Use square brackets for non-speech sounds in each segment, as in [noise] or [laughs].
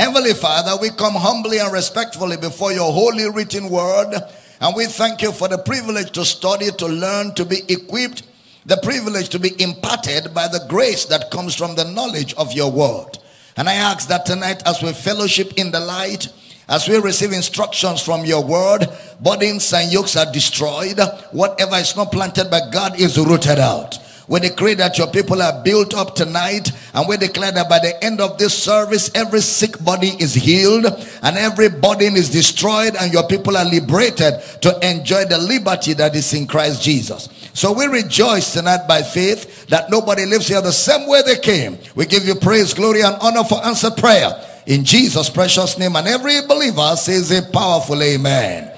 Heavenly Father, we come humbly and respectfully before your holy written word, and we thank you for the privilege to study, to learn, to be equipped, the privilege to be imparted by the grace that comes from the knowledge of your word. And I ask that tonight, as we fellowship in the light, as we receive instructions from your word, burdens and yokes are destroyed. Whatever is not planted by God is rooted out. We decree that your people are built up tonight, and we declare that by the end of this service, every sick body is healed, and every burden is destroyed, and your people are liberated to enjoy the liberty that is in Christ Jesus. So we rejoice tonight by faith that nobody lives here the same way they came. We give you praise, glory, and honor for answered prayer in Jesus' precious name. And every believer says a powerful amen.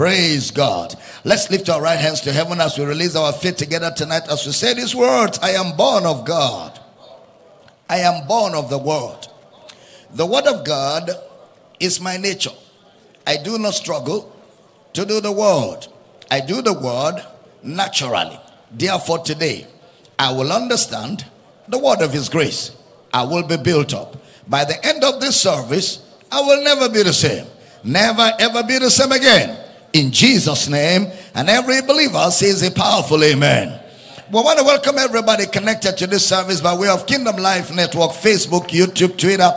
Praise God. Let's lift our right hands to heaven as we release our faith together tonight as we say these words I am born of God. I am born of the Word. The Word of God is my nature. I do not struggle to do the Word, I do the Word naturally. Therefore, today, I will understand the Word of His grace. I will be built up. By the end of this service, I will never be the same. Never ever be the same again in Jesus' name. And every believer says a powerful amen. We want to welcome everybody connected to this service by way of Kingdom Life Network, Facebook, YouTube, Twitter,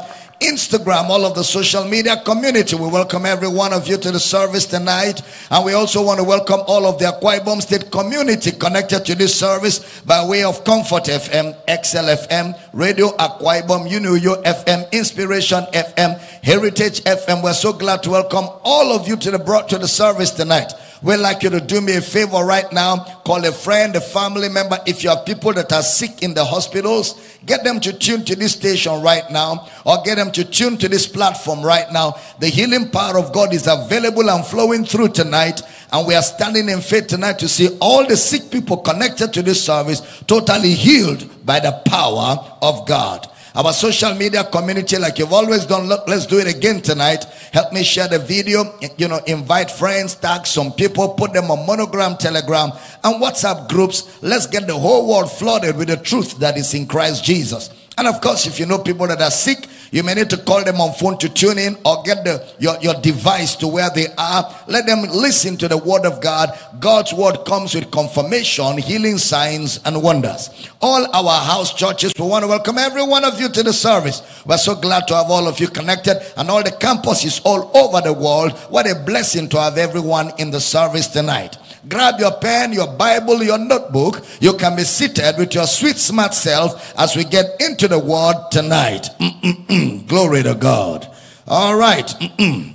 Instagram, all of the social media community. We welcome every one of you to the service tonight. And we also want to welcome all of the Akwa State community connected to this service by way of Comfort FM, XLFM, Radio Akwa Ibom, Unuyo FM, Inspiration FM, Heritage FM. We're so glad to welcome all of you to the to the service tonight. We'd like you to do me a favor right now. Call a friend, a family member. If you have people that are sick in the hospitals, get them to tune to this station right now or get them to tune to this platform right now. The healing power of God is available and flowing through tonight. And we are standing in faith tonight to see all the sick people connected to this service totally healed by the power of God our social media community like you've always done look let's do it again tonight. Help me share the video you know invite friends tag some people put them on monogram telegram and whatsapp groups. Let's get the whole world flooded with the truth that is in christ jesus and of course if you know people that are sick you may need to call them on phone to tune in or get the, your, your device to where they are. Let them listen to the word of God. God's word comes with confirmation, healing signs, and wonders. All our house churches, we want to welcome every one of you to the service. We're so glad to have all of you connected and all the campuses all over the world. What a blessing to have everyone in the service tonight. Grab your pen, your Bible, your notebook. You can be seated with your sweet, smart self as we get into the word tonight. Mm-mm-mm. Glory to God. All right. Mm-mm.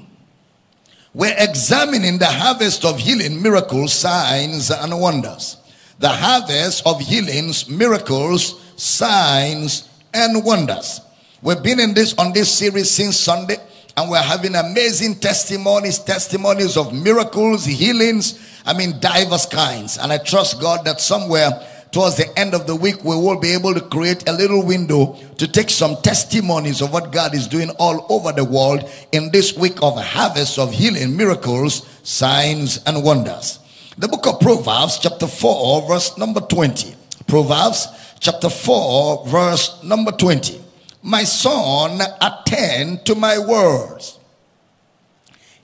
We're examining the harvest of healing, miracles, signs, and wonders. The harvest of healings, miracles, signs, and wonders. We've been in this on this series since Sunday, and we're having amazing testimonies, testimonies of miracles, healings, I mean, diverse kinds. And I trust God that somewhere towards the end of the week, we will be able to create a little window to take some testimonies of what God is doing all over the world in this week of harvest of healing, miracles, signs, and wonders. The book of Proverbs, chapter 4, verse number 20. Proverbs, chapter 4, verse number 20. My son, attend to my words.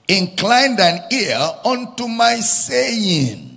Incline thine ear unto my sayings.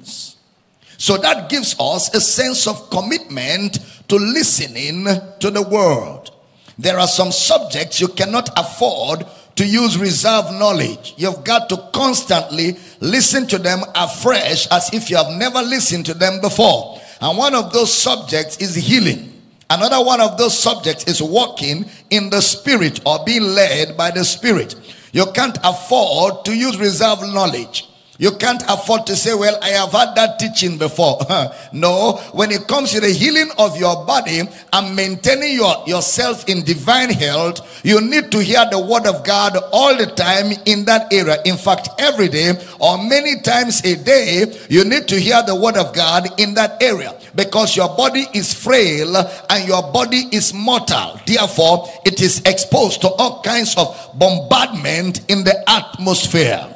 So that gives us a sense of commitment to listening to the world. There are some subjects you cannot afford to use reserved knowledge. You've got to constantly listen to them afresh as if you have never listened to them before. And one of those subjects is healing. Another one of those subjects is walking in the spirit or being led by the spirit. You can't afford to use reserved knowledge. You can't afford to say, well, I have had that teaching before. [laughs] no, when it comes to the healing of your body and maintaining your, yourself in divine health, you need to hear the word of God all the time in that area. In fact, every day or many times a day, you need to hear the word of God in that area because your body is frail and your body is mortal. Therefore, it is exposed to all kinds of bombardment in the atmosphere.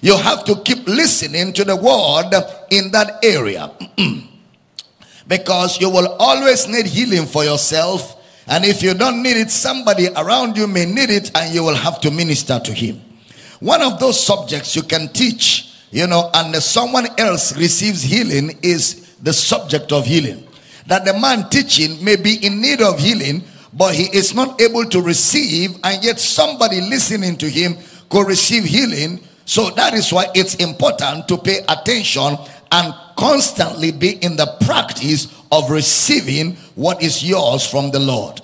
You have to keep listening to the word in that area. because you will always need healing for yourself. And if you don't need it, somebody around you may need it and you will have to minister to him. One of those subjects you can teach, you know, and someone else receives healing is the subject of healing. That the man teaching may be in need of healing, but he is not able to receive, and yet somebody listening to him could receive healing so that is why it's important to pay attention and constantly be in the practice of receiving what is yours from the Lord.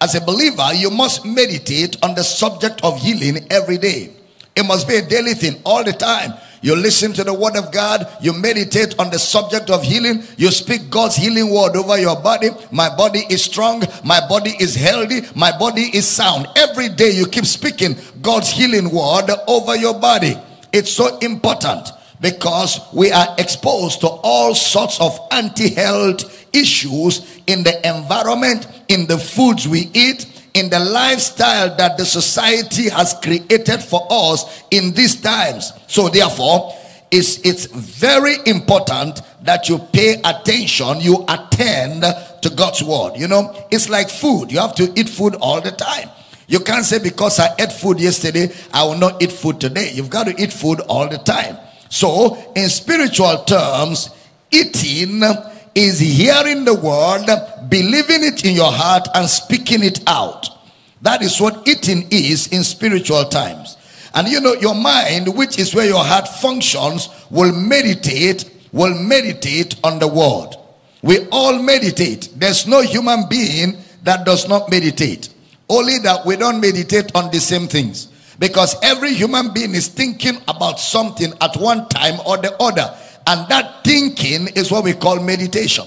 As a believer, you must meditate on the subject of healing every day. It must be a daily thing all the time. You listen to the word of God. You meditate on the subject of healing. You speak God's healing word over your body. My body is strong. My body is healthy. My body is sound. Every day you keep speaking God's healing word over your body. It's so important because we are exposed to all sorts of anti-health issues in the environment, in the foods we eat, in the lifestyle that the society has created for us in these times. So therefore, it's, it's very important that you pay attention, you attend to God's word. You know, it's like food. You have to eat food all the time. You can't say because I ate food yesterday, I will not eat food today. You've got to eat food all the time. So, in spiritual terms, eating is hearing the word, believing it in your heart, and speaking it out. That is what eating is in spiritual times. And you know, your mind, which is where your heart functions, will meditate, will meditate on the word. We all meditate. There's no human being that does not meditate. Only that we don't meditate on the same things. Because every human being is thinking about something at one time or the other. And that thinking is what we call meditation.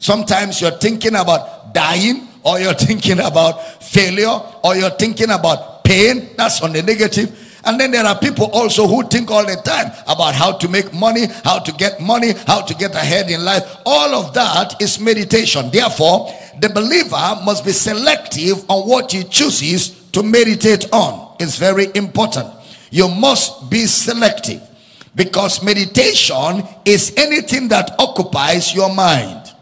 Sometimes you're thinking about dying, or you're thinking about failure, or you're thinking about pain. That's on the negative. And then there are people also who think all the time about how to make money, how to get money, how to get ahead in life. All of that is meditation. Therefore, the believer must be selective on what he chooses to meditate on. It's very important. You must be selective because meditation is anything that occupies your mind.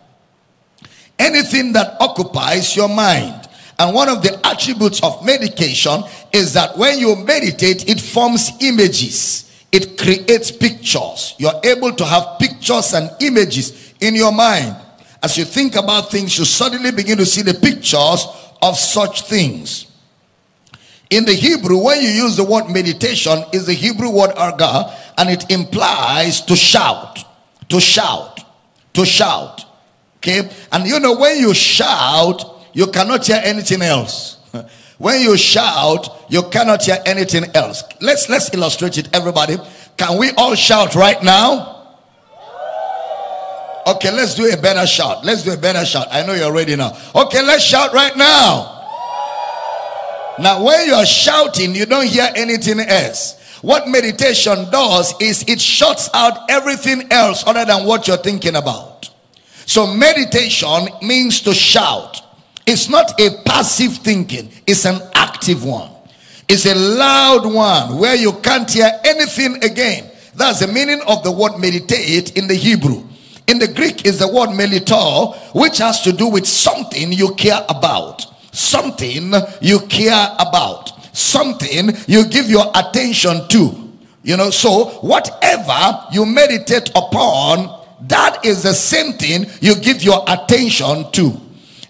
Anything that occupies your mind. And one of the attributes of meditation is that when you meditate, it forms images. It creates pictures. You're able to have pictures and images in your mind. As you think about things, you suddenly begin to see the pictures of such things. In the Hebrew, when you use the word meditation, is the Hebrew word hagah, and it implies to shout, to shout, to shout. Okay? And you know, when you shout, you cannot hear anything else. [laughs] when you shout, you cannot hear anything else. Let's let's illustrate it, everybody. Can we all shout right now? Okay, let's do a better shout. Let's do a better shout. I know you're ready now. Okay, let's shout right now. Now, when you're shouting, you don't hear anything else. What meditation does is it shuts out everything else other than what you're thinking about. So, meditation means to shout. It's not a passive thinking, it's an active one. It's a loud one where you can't hear anything again. That's the meaning of the word meditate in the Hebrew. In the Greek is the word melito, which has to do with something you care about something you care about, something you give your attention to. You know, so whatever you meditate upon, that is the same thing you give your attention to.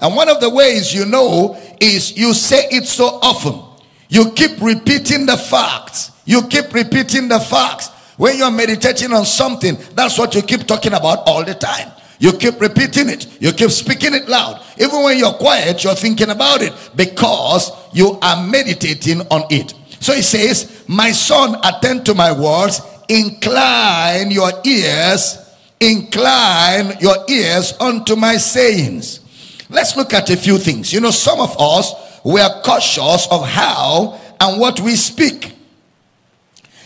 And one of the ways you know is you say it so often. You keep repeating the facts. You keep repeating the facts. When you're meditating on something, that's what you keep talking about all the time. You keep repeating it. You keep speaking it loud. Even when you're quiet, you're thinking about it because you are meditating on it. So he says, My son, attend to my words, incline your ears, incline your ears unto my sayings. Let's look at a few things. You know, some of us, we are cautious of how and what we speak.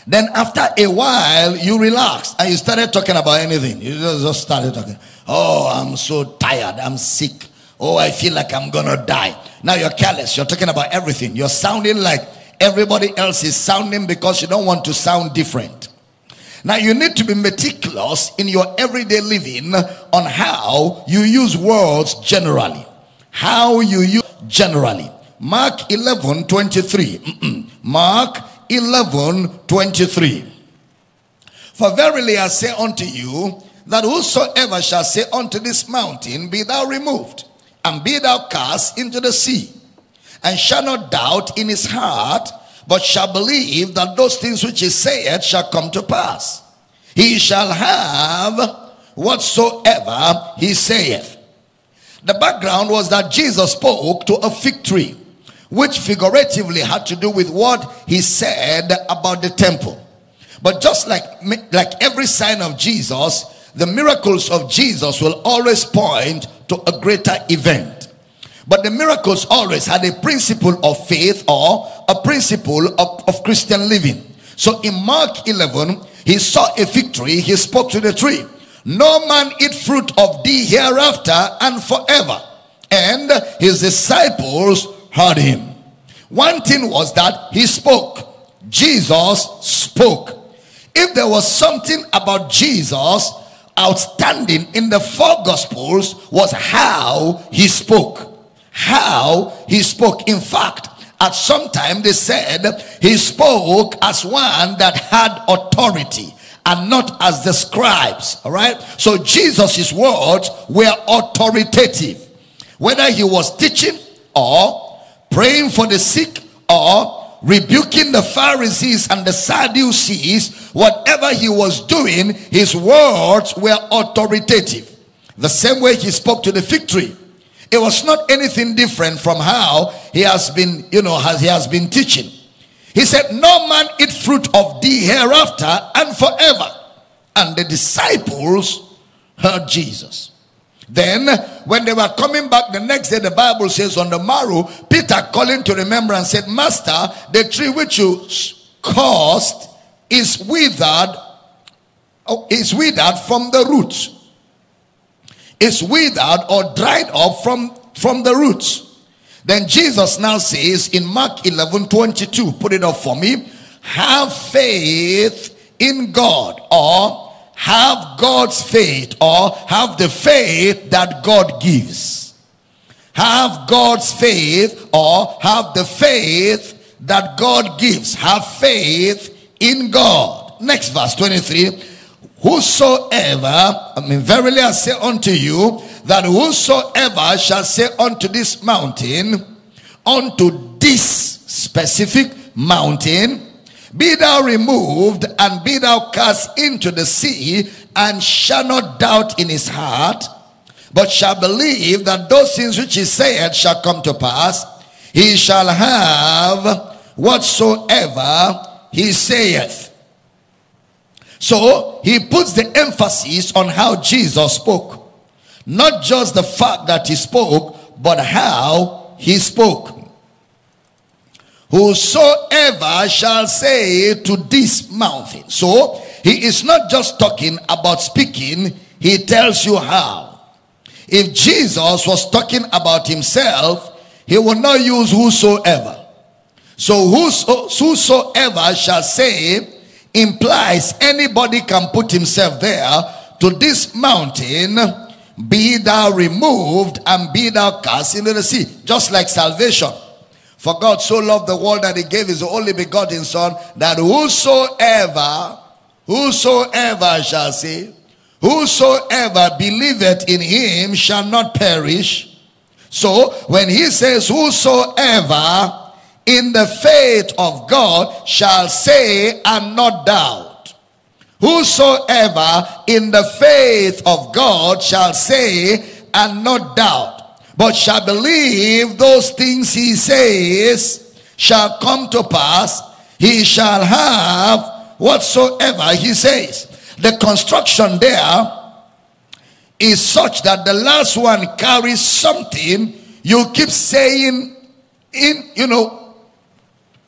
Then after a while, you relax and you started talking about anything. You just started talking. Oh, I'm so tired. I'm sick. Oh, I feel like I'm going to die. Now you're careless. You're talking about everything. You're sounding like everybody else is sounding because you don't want to sound different. Now you need to be meticulous in your everyday living on how you use words generally. How you use generally. Mark 11 23. Mark 11 23. For verily I say unto you, that whosoever shall say unto this mountain, Be thou removed, and be thou cast into the sea, and shall not doubt in his heart, but shall believe that those things which he saith shall come to pass. He shall have whatsoever he saith. The background was that Jesus spoke to a fig tree, which figuratively had to do with what he said about the temple. But just like, like every sign of Jesus, the miracles of Jesus will always point to a greater event. But the miracles always had a principle of faith or a principle of, of Christian living. So in Mark 11, he saw a fig tree, he spoke to the tree. No man eat fruit of thee hereafter and forever. And his disciples heard him. One thing was that he spoke. Jesus spoke. If there was something about Jesus outstanding in the four gospels was how he spoke. How he spoke. In fact, at some time they said he spoke as one that had authority and not as the scribes. All right. So Jesus' words were authoritative. Whether he was teaching or praying for the sick or rebuking the Pharisees and the Sadducees, whatever he was doing, his words were authoritative. The same way he spoke to the fig tree. It was not anything different from how he has been, you know, as he has been teaching. He said, No man eat fruit of thee hereafter and forever. And the disciples heard Jesus. Then, when they were coming back the next day, the Bible says, on the morrow, Peter calling to remember and said, Master, the tree which you caused is withered, oh, is withered from the roots. Is withered or dried up from, from the roots. Then Jesus now says in Mark 11 22, put it up for me, have faith in God or have God's faith or have the faith that God gives. Have God's faith or have the faith that God gives. Have faith in God. Next verse 23. Whosoever, I mean, verily I say unto you, that whosoever shall say unto this mountain, unto this specific mountain, be thou removed and be thou cast into the sea, and shall not doubt in his heart, but shall believe that those things which he saith shall come to pass. He shall have whatsoever he saith. So he puts the emphasis on how Jesus spoke. Not just the fact that he spoke, but how he spoke. Whosoever shall say to this mountain. So he is not just talking about speaking, he tells you how. If Jesus was talking about himself, he will not use whosoever. So whosoever shall say implies anybody can put himself there to this mountain be thou removed and be thou cast into the sea just like salvation for God so loved the world that he gave his only begotten son that whosoever, whosoever shall say, whosoever believeth in him shall not perish. So when he says whosoever in the faith of God shall say and not doubt. Whosoever in the faith of God shall say and not doubt but shall believe those things he says shall come to pass, he shall have whatsoever he says. The construction there is such that the last one carries something you keep saying in, you know,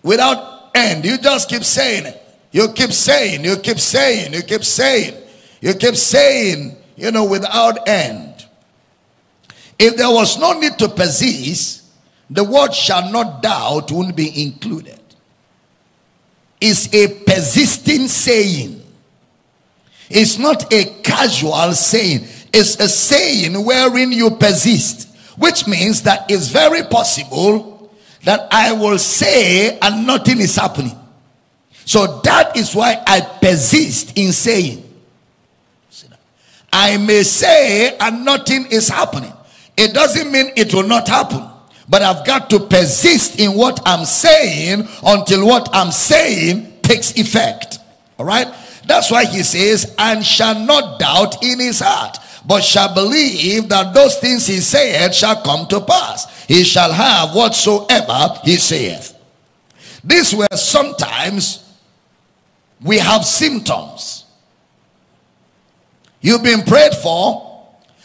without end. You just keep saying it. You keep saying, you keep saying, you keep saying, you keep saying, you know, without end. If there was no need to persist, the word shall not doubt wouldn't be included. It's a persisting saying. It's not a casual saying. It's a saying wherein you persist. Which means that it's very possible that I will say and nothing is happening. So that is why I persist in saying. I may say and nothing is happening. It doesn't mean it will not happen. But I've got to persist in what I'm saying until what I'm saying takes effect. All right? That's why he says, and shall not doubt in his heart, but shall believe that those things he saith shall come to pass. He shall have whatsoever he saith. This where sometimes we have symptoms. You've been prayed for,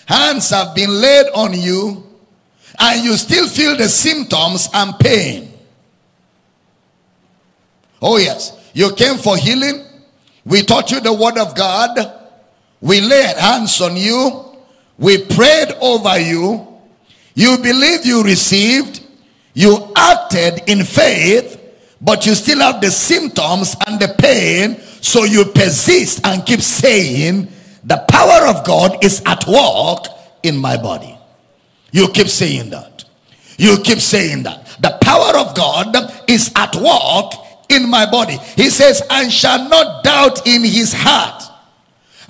hands have been laid on you, and you still feel the symptoms and pain. Oh, yes. You came for healing. We taught you the word of God. We laid hands on you. We prayed over you. You believed you received. You acted in faith, but you still have the symptoms and the pain. So you persist and keep saying, the power of God is at work in my body. You keep saying that. You keep saying that. The power of God is at work in my body. He says, and shall not doubt in his heart,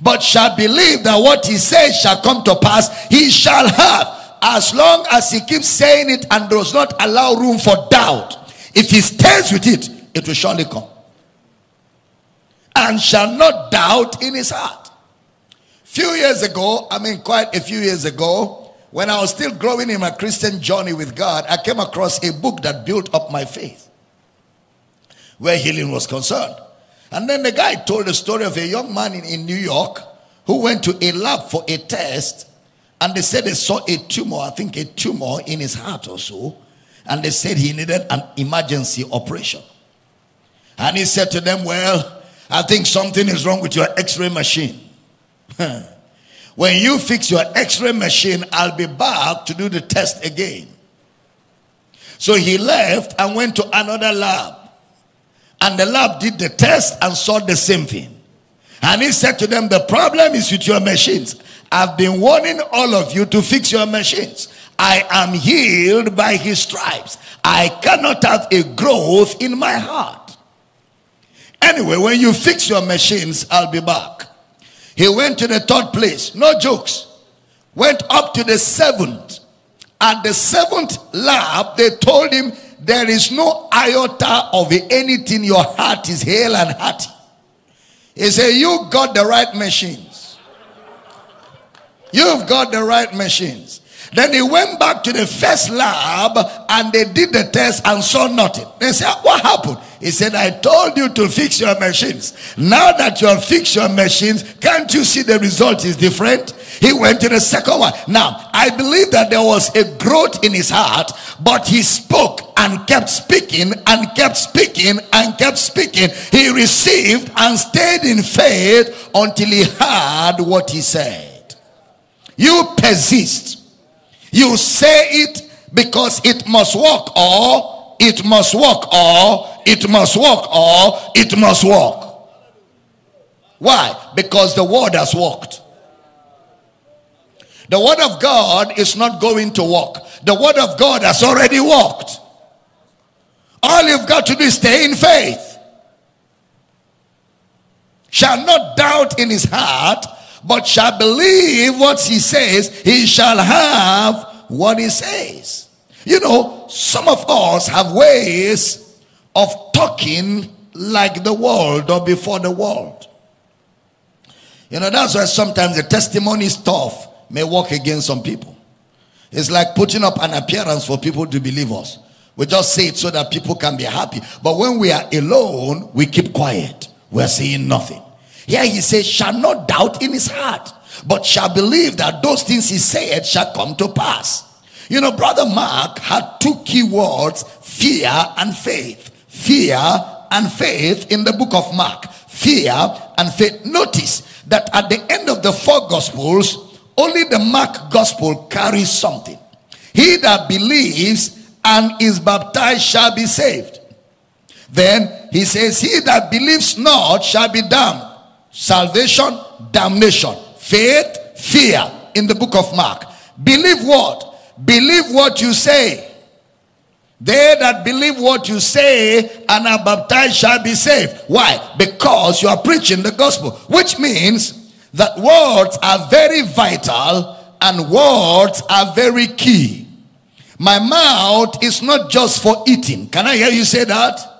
but shall believe that what he says shall come to pass. He shall have. As long as he keeps saying it and does not allow room for doubt. If he stays with it, it will surely come. And shall not doubt in his heart. Few years ago, I mean quite a few years ago, when I was still growing in my Christian journey with God, I came across a book that built up my faith where healing was concerned. And then the guy told the story of a young man in, in New York who went to a lab for a test and they said they saw a tumor, I think a tumor in his heart or so. And they said he needed an emergency operation. And he said to them, Well, I think something is wrong with your x ray machine. When you fix your x-ray machine, I'll be back to do the test again. So he left and went to another lab. And the lab did the test and saw the same thing. And he said to them, the problem is with your machines. I've been warning all of you to fix your machines. I am healed by his stripes. I cannot have a growth in my heart. Anyway, when you fix your machines, I'll be back. He went to the third place. No jokes. Went up to the seventh. At the seventh lab, they told him there is no iota of anything. Your heart is hale and hearty. He said, You got the right machines. You've got the right machines. Then he went back to the first lab and they did the test and saw nothing. They said, What happened? He said, I told you to fix your machines. Now that you have fixed your machines, can't you see the result is different? He went to the second one. Now, I believe that there was a growth in his heart, but he spoke and kept speaking and kept speaking and kept speaking. He received and stayed in faith until he heard what he said. You persist. You say it because it must work or it must work or it must work or it must work. Why? Because the word has worked. The word of God is not going to work. The word of God has already worked. All you've got to do is stay in faith. Shall not doubt in his heart, but shall believe what he says, he shall have what he says. You know, some of us have ways of talking like the world or before the world. You know, that's why sometimes the testimony stuff may work against some people. It's like putting up an appearance for people to believe us. We just say it so that people can be happy. But when we are alone, we keep quiet. we're saying nothing. Here he says, shall not doubt in his heart, but shall believe that those things he said shall come to pass. You know, Brother Mark had two key words fear and faith. Fear and faith in the book of Mark. Fear and faith. Notice that at the end of the four gospels, only the Mark gospel carries something. He that believes and is baptized shall be saved. Then he says, He that believes not shall be damned. Salvation, damnation. Faith, fear in the book of Mark. Believe what? Believe what you say. They that believe what you say and are baptized shall be saved. Why? Because you are preaching the gospel, which means that words are very vital and words are very key. My mouth is not just for eating. Can I hear you say that?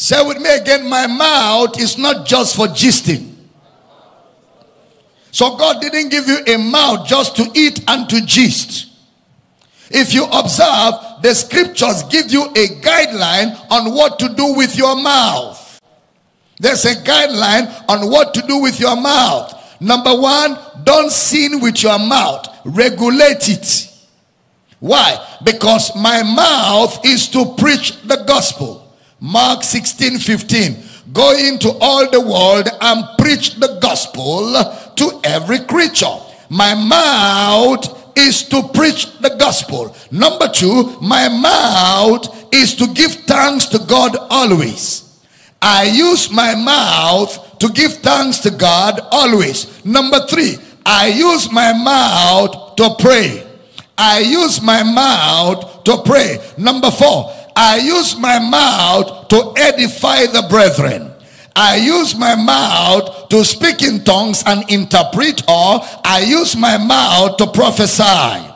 Say with me again, my mouth is not just for gisting. So God didn't give you a mouth just to eat and to gist. If you observe, the scriptures give you a guideline on what to do with your mouth. There's a guideline on what to do with your mouth. Number one, don't sin with your mouth. Regulate it. Why? Because my mouth is to preach the gospel. Mark 16, 15. Go into all the world and preach the gospel to every creature. My mouth is to preach the gospel. Number two, my mouth is to give thanks to God always. I use my mouth to give thanks to God always. Number three, I use my mouth to pray. I use my mouth to pray. Number four, I use my mouth to edify the brethren. I use my mouth to speak in tongues and interpret, or I use my mouth to prophesy.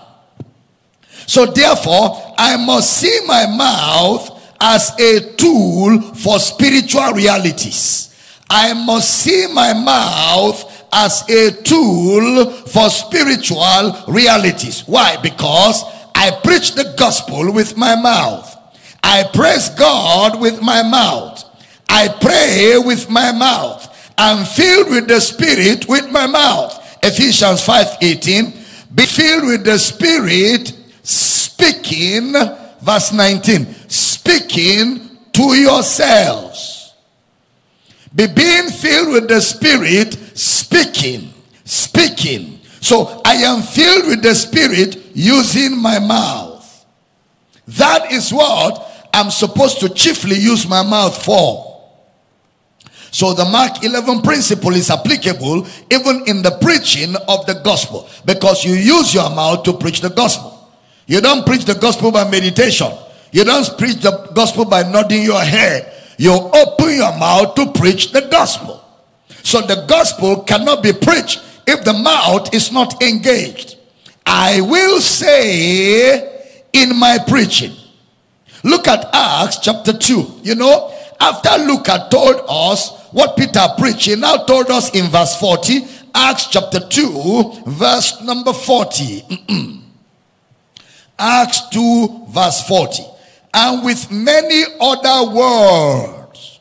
So, therefore, I must see my mouth as a tool for spiritual realities. I must see my mouth as a tool for spiritual realities. Why? Because I preach the gospel with my mouth. I praise God with my mouth. I pray with my mouth. I'm filled with the Spirit with my mouth. Ephesians 5:18. Be filled with the Spirit, speaking, verse 19, speaking to yourselves. Be being filled with the Spirit, speaking, speaking. So I am filled with the Spirit using my mouth. That is what I'm supposed to chiefly use my mouth for. So the Mark 11 principle is applicable even in the preaching of the gospel because you use your mouth to preach the gospel. You don't preach the gospel by meditation. You don't preach the gospel by nodding your head. You open your mouth to preach the gospel. So the gospel cannot be preached if the mouth is not engaged. I will say in my preaching. Look at Acts chapter 2. You know, after Luke had told us what Peter preached, he now told us in verse 40, Acts chapter 2, verse number 40. Acts 2, verse 40. And with many other words,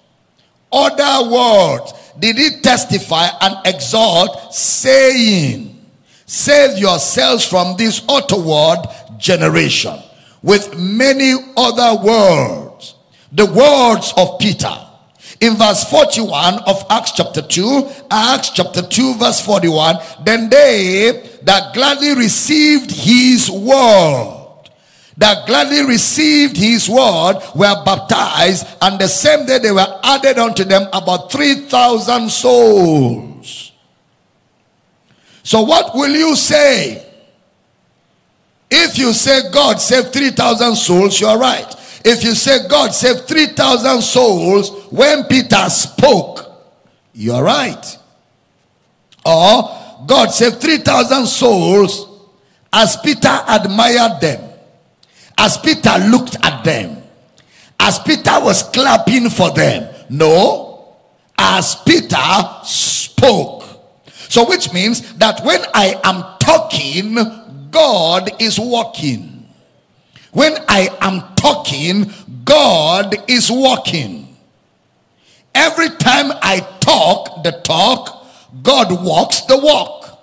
other words, did he testify and exhort, saying, Save yourselves from this untoward generation. With many other words, the words of Peter in verse 41 of Acts chapter 2, Acts chapter 2, verse 41, then they that gladly received his word, that gladly received his word, were baptized, and the same day they were added unto them about 3,000 souls. So, what will you say? If you say God saved 3,000 souls, you are right. If you say God saved 3,000 souls when Peter spoke, you're right. Or God saved 3,000 souls as Peter admired them, as Peter looked at them, as Peter was clapping for them. No, as Peter spoke. So, which means that when I am talking, God is walking. When I am talking, God is walking. Every time I talk the talk, God walks the walk.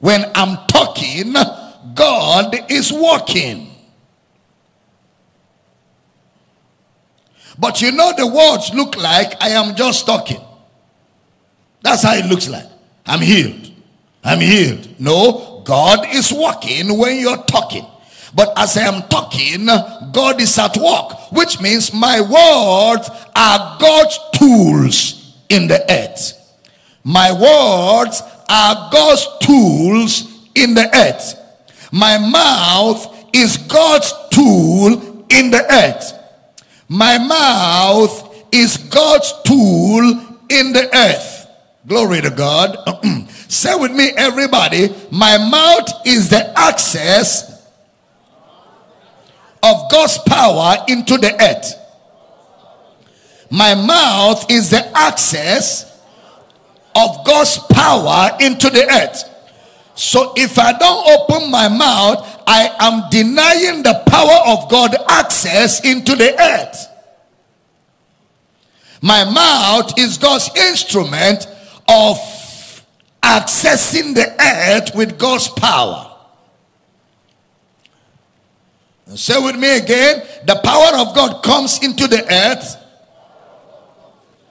When I'm talking, God is walking. But you know, the words look like I am just talking. That's how it looks like. I'm healed. I'm healed. No, God is working when you're talking. But as I am talking, God is at work, which means my words are God's tools in the earth. My words are God's tools in the earth. My mouth is God's tool in the earth. My mouth is God's tool in the earth. Glory to God. [clears throat] Say with me, everybody. My mouth is the access of God's power into the earth. My mouth is the access of God's power into the earth. So if I don't open my mouth, I am denying the power of God access into the earth. My mouth is God's instrument of accessing the earth with God's power. Say with me again the power of God comes into the earth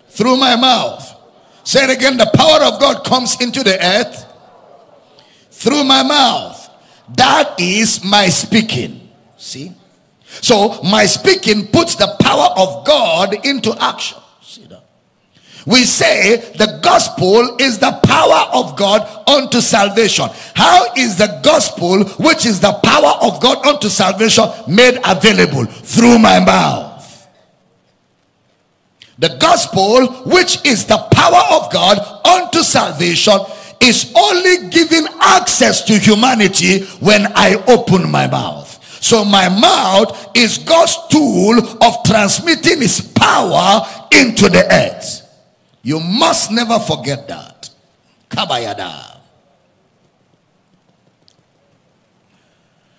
through my mouth. Say it again the power of God comes into the earth through my mouth. That is my speaking. See? So my speaking puts the power of God into action. We say the gospel is the power of God unto salvation. How is the gospel, which is the power of God unto salvation, made available? Through my mouth. The gospel, which is the power of God unto salvation, is only given access to humanity when I open my mouth. So my mouth is God's tool of transmitting his power into the earth. You must never forget that. Kabayada.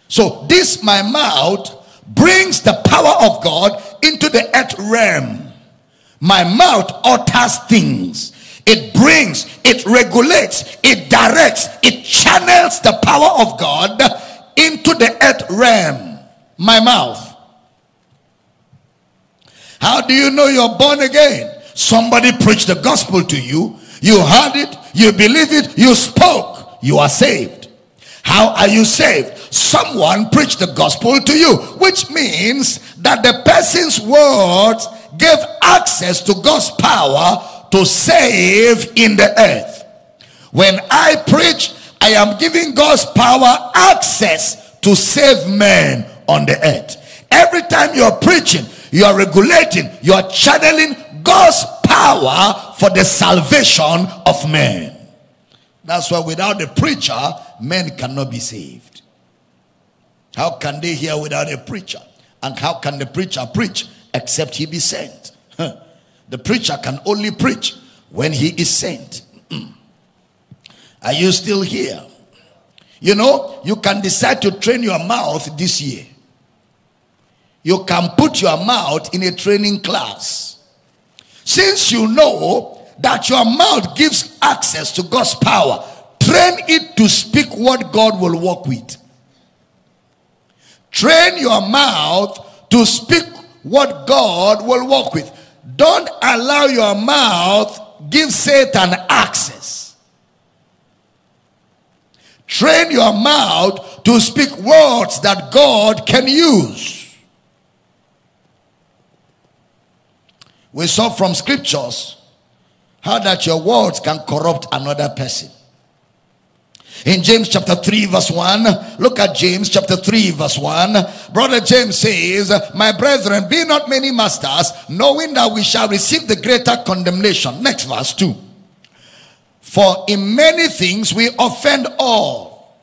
So this my mouth brings the power of God into the earth realm. My mouth utters things. It brings, it regulates, it directs, it channels the power of God into the earth realm. My mouth. How do you know you're born again? Somebody preached the gospel to you. You heard it, you believe it, you spoke. You are saved. How are you saved? Someone preached the gospel to you, which means that the person's words gave access to God's power to save in the earth. When I preach, I am giving God's power access to save men on the earth. Every time you're preaching, you are regulating, you are channeling God's power for the salvation of men. That's why without the preacher, men cannot be saved. How can they hear without a preacher? And how can the preacher preach except he be sent? The preacher can only preach when he is sent. [clears throat] Are you still here? You know, you can decide to train your mouth this year. You can put your mouth in a training class. Since you know that your mouth gives access to God's power, train it to speak what God will work with. Train your mouth to speak what God will work with. Don't allow your mouth give Satan access. Train your mouth to speak words that God can use. We saw from scriptures how that your words can corrupt another person. In James chapter 3 verse 1, look at James chapter 3 verse 1. Brother James says, My brethren, be not many masters, knowing that we shall receive the greater condemnation. Next verse 2. For in many things we offend all.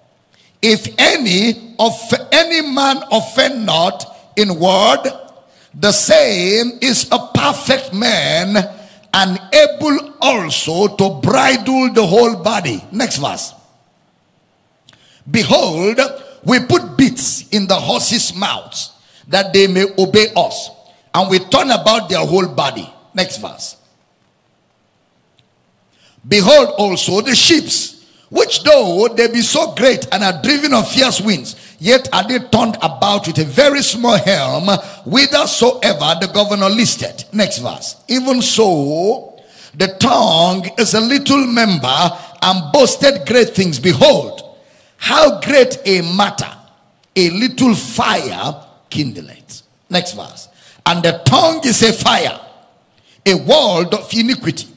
If any of any man offend not in word, the same is a perfect man and able also to bridle the whole body. Next verse. Behold, we put bits in the horses' mouths that they may obey us, and we turn about their whole body. Next verse. Behold also the ships, which though they be so great and are driven of fierce winds, yet are they turned about with a very small helm, whithersoever the governor listed. Next verse. Even so, the tongue is a little member and boasted great things. Behold, how great a matter a little fire kindleth. Next verse. And the tongue is a fire, a world of iniquity.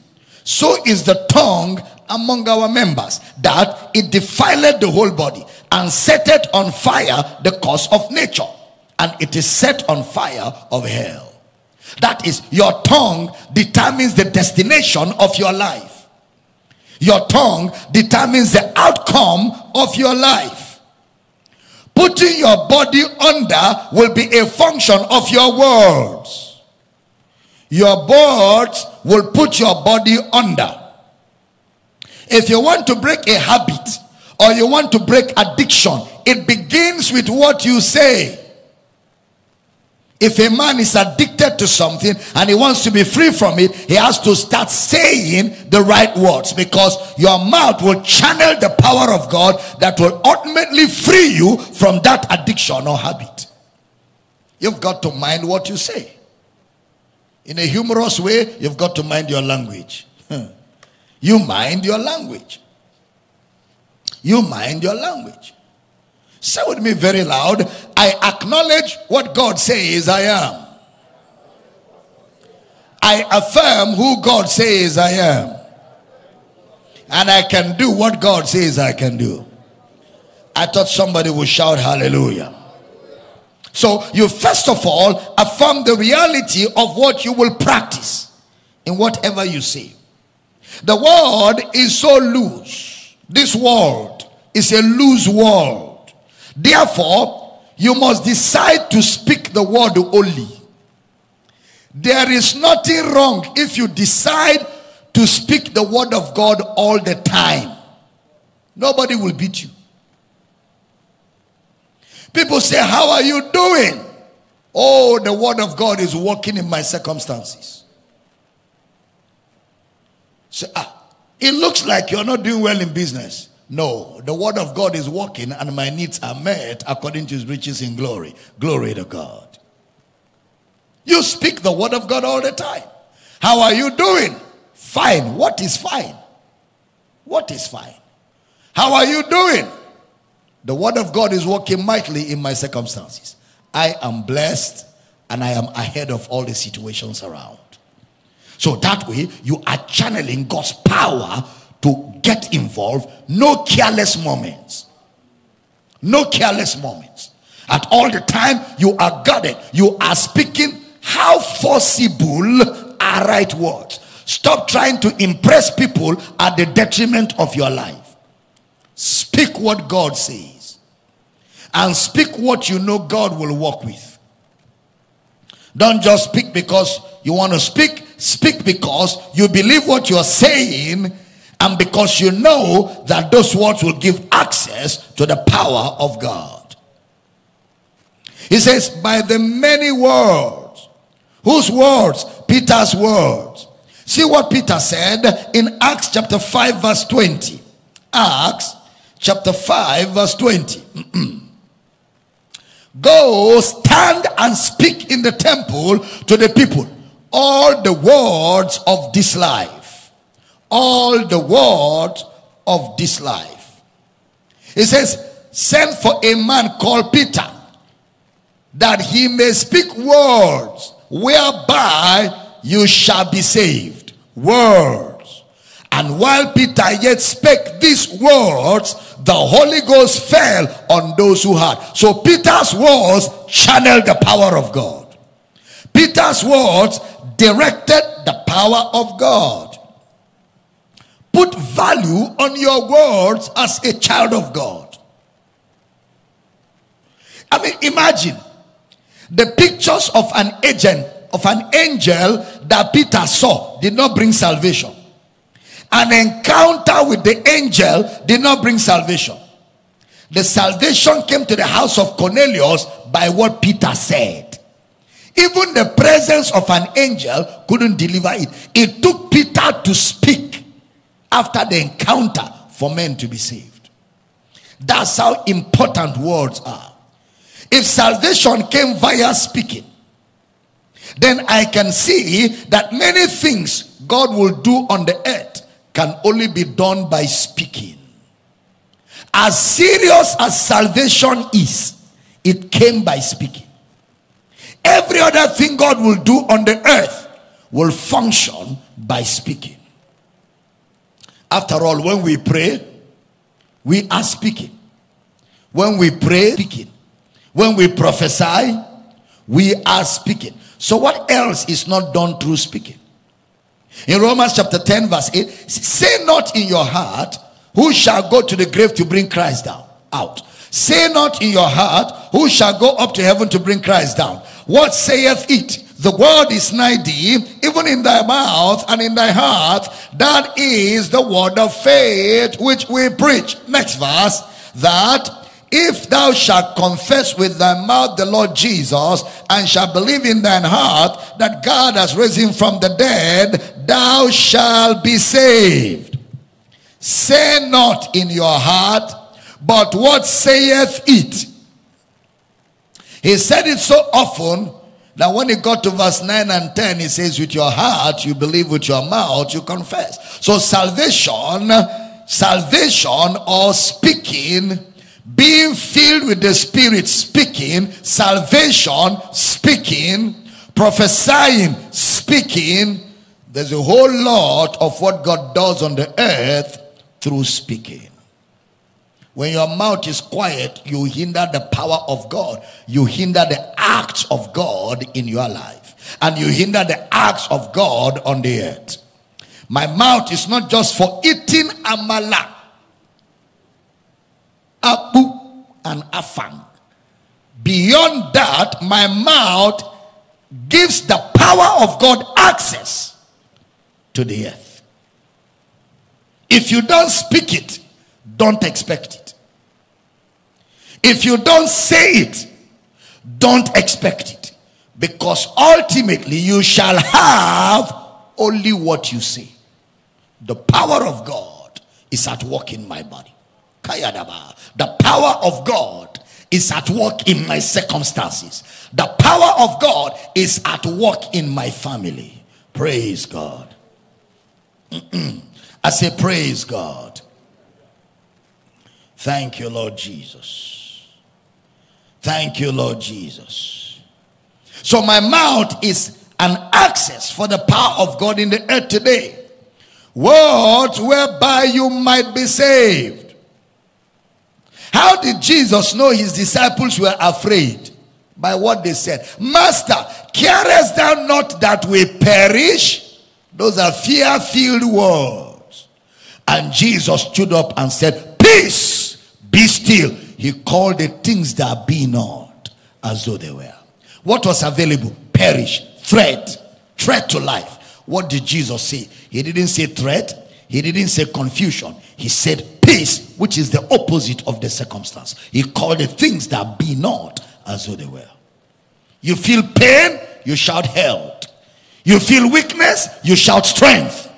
So is the tongue among our members, that it defileth the whole body and setteth on fire the course of nature, and it is set on fire of hell. That is, your tongue determines the destination of your life. Your tongue determines the outcome of your life. Putting your body under will be a function of your words. Your words will put your body under. If you want to break a habit or you want to break addiction, it begins with what you say. If a man is addicted to something and he wants to be free from it, he has to start saying the right words because your mouth will channel the power of God that will ultimately free you from that addiction or habit. You've got to mind what you say. In a humorous way, you've got to mind your language. Hmm. you mind your language. You mind your language. Say with me very loud I acknowledge what God says I am. I affirm who God says I am. And I can do what God says I can do. I thought somebody would shout hallelujah. So you first of all affirm the reality of what you will practice in whatever you say. The world is so loose. This world is a loose world. Therefore, you must decide to speak the word only. There is nothing wrong if you decide to speak the word of God all the time. Nobody will beat you. People say, How are you doing? Oh, the word of God is working in my circumstances. Say, ah, it looks like you're not doing well in business. No, the word of God is working and my needs are met according to his riches in glory. Glory to God. You speak the word of God all the time. How are you doing? Fine. What is fine? What is fine? How are you doing? The word of God is working mightily in my circumstances. I am blessed and I am ahead of all the situations around. So that way you are channeling God's power to get involved. No careless moments. No careless moments. At all the time, you are guarded. You are speaking. How forcible are right words? Stop trying to impress people at the detriment of your life. Speak what God says. And speak what you know God will work with. Don't just speak because you want to speak. Speak because you believe what you're saying and because you know that those words will give access to the power of God. He says, by the many words, whose words? Peter's words. See what Peter said in Acts chapter 5, verse 20. Acts chapter 5, verse 20. [clears throat] Go stand and speak in the temple to the people all the words of this life all the words of this life. He says, Send for a man called Peter that he may speak words whereby you shall be saved. Words. And while Peter yet spake these words, the Holy Ghost fell on those who heard. So Peter's words channeled the power of God. Peter's words directed the power of God. Put value on your words as a child of God. I mean, imagine the pictures of an agent, of an angel that Peter saw did not bring salvation. An encounter with the angel did not bring salvation. The salvation came to the house of Cornelius by what Peter said. Even the presence of an angel couldn't deliver it. It took Peter to speak after the encounter for men to be saved. That's how important words are. If salvation came via speaking, then I can see that many things God will do on the earth can only be done by speaking. As serious as salvation is, it came by speaking. Every other thing God will do on the earth will function by speaking. After all, when we pray, we are speaking. When we pray, speaking. When we prophesy, we are speaking. So, what else is not done through speaking? In Romans chapter 10, verse 8, say not in your heart, who shall go to the grave to bring Christ down out. Say not in your heart, who shall go up to heaven to bring Christ down. What saith it? The word is nigh thee, even in thy mouth and in thy heart. That is the word of faith which we preach. Next verse. That if thou shalt confess with thy mouth the Lord Jesus and shalt believe in thine heart that God has raised him from the dead, thou shalt be saved. Say not in your heart, but what saith it? He said it so often that when he got to verse 9 and 10, he says, With your heart you believe, with your mouth you confess. So salvation, salvation or speaking being filled with the Spirit, speaking, salvation, speaking, prophesying, speaking. There's a whole lot of what God does on the earth through speaking. When your mouth is quiet, you hinder the power of God. You hinder the acts of God in your life. And you hinder the acts of God on the earth. My mouth is not just for eating amala abu and afang. Beyond that, my mouth gives the power of God access to the earth. If you don't speak it, don't expect it. If you don't say it, don't expect it. Because ultimately you shall have only what you say. The power of God is at work in my body. The power of God is at work in my circumstances. The power of God is at work in my family. Praise God. I say, Praise God. Thank you, Lord Jesus. Thank you, Lord Jesus. So, my mouth is an access for the power of God in the earth today. Words whereby you might be saved. How did Jesus know his disciples were afraid? By what they said. Master, carest thou not that we perish? Those are fear filled words. And Jesus stood up and said, Peace, be still. He called the things that be not as though they were. What was available? Perish, threat, threat to life. What did Jesus say? He didn't say threat, he didn't say confusion. He said peace, which is the opposite of the circumstance. He called the things that be not as though they were. You feel pain, you shout health. You feel weakness, you shout strength.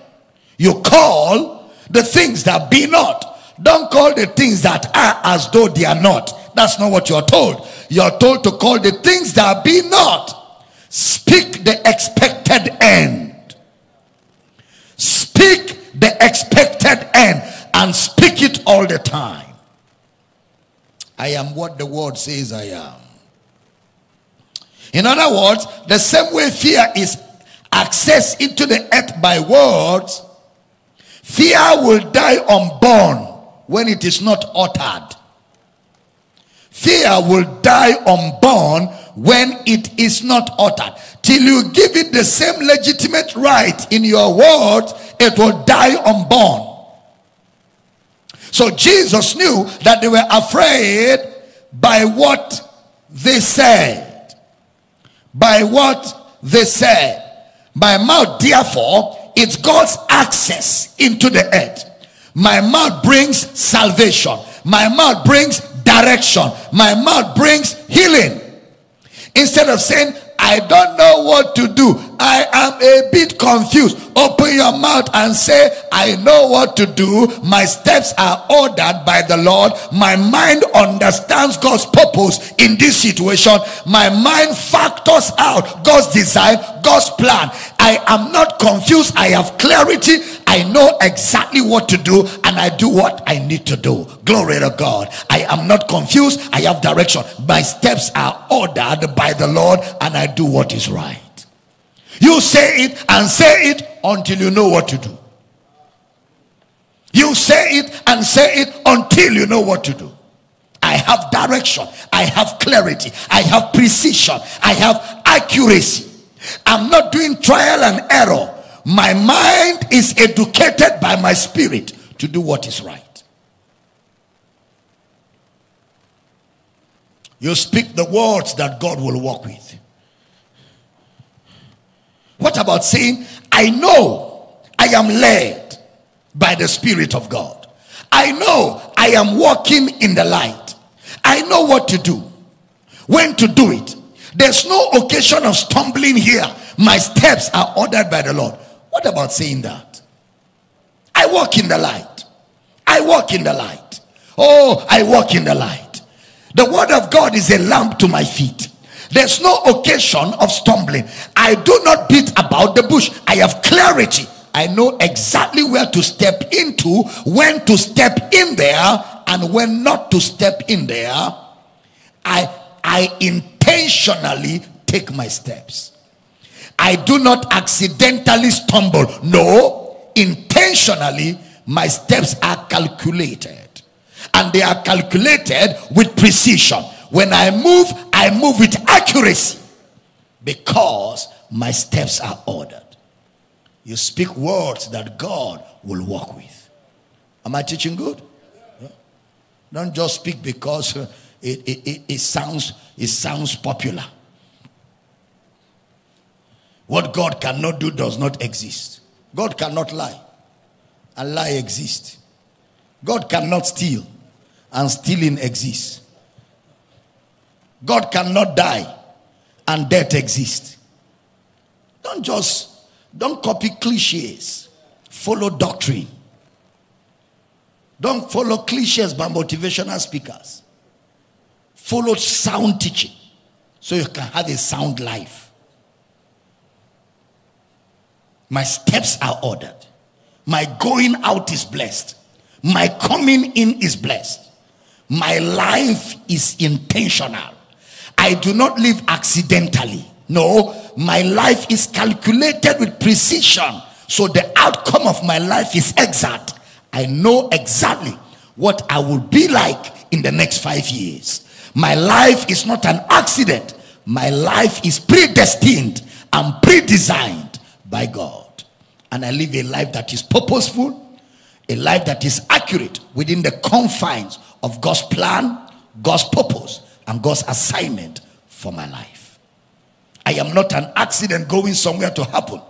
You call the things that be not. Don't call the things that are as though they are not. That's not what you're told. You're told to call the things that be not. Speak the expected end. Speak the expected end and speak it all the time. I am what the word says I am. In other words, the same way fear is access into the earth by words, fear will die unborn when it is not uttered. Fear will die unborn when it is not uttered. Till you give it the same legitimate right in your words, it will die unborn. So Jesus knew that they were afraid by what they said. By what they said. By mouth, therefore, it's God's access into the earth. My mouth brings salvation. My mouth brings direction. My mouth brings healing. Instead of saying, I don't know what to do. I am a bit confused. Open your mouth and say, I know what to do. My steps are ordered by the Lord. My mind understands God's purpose in this situation. My mind factors out God's design, God's plan. I am not confused. I have clarity. I know exactly what to do and I do what I need to do. Glory to God. I am not confused. I have direction. My steps are ordered by the Lord and I do what is right. You say it and say it until you know what to do. You say it and say it until you know what to do. I have direction. I have clarity. I have precision. I have accuracy. I'm not doing trial and error. My mind is educated by my spirit to do what is right. You speak the words that God will work with. What about saying, I know I am led by the Spirit of God. I know I am walking in the light. I know what to do, when to do it. There's no occasion of stumbling here. My steps are ordered by the Lord. What about saying that? I walk in the light. I walk in the light. Oh, I walk in the light. The word of God is a lamp to my feet there's no occasion of stumbling. I do not beat about the bush. I have clarity. I know exactly where to step into, when to step in there, and when not to step in there. I I intentionally take my steps. I do not accidentally stumble. No, intentionally my steps are calculated. And they are calculated with precision. When I move, I move with accuracy because my steps are ordered. You speak words that God will work with. Am I teaching good? Don't just speak because uh, it, it, it, it, sounds, it sounds popular. What God cannot do does not exist. God cannot lie, and lie exists. God cannot steal, and stealing exists. God cannot die and death exists. Don't just, don't copy cliches. Follow doctrine. Don't follow cliches by motivational speakers. Follow sound teaching so you can have a sound life. My steps are ordered. My going out is blessed. My coming in is blessed. My life is intentional. I do not live accidentally. No, my life is calculated with precision. So the outcome of my life is exact. I know exactly what I will be like in the next five years. My life is not an accident. My life is predestined and predesigned by God. And I live a life that is purposeful, a life that is accurate within the confines of God's plan, God's purpose, and God's assignment for my life. I am not an accident going somewhere to happen.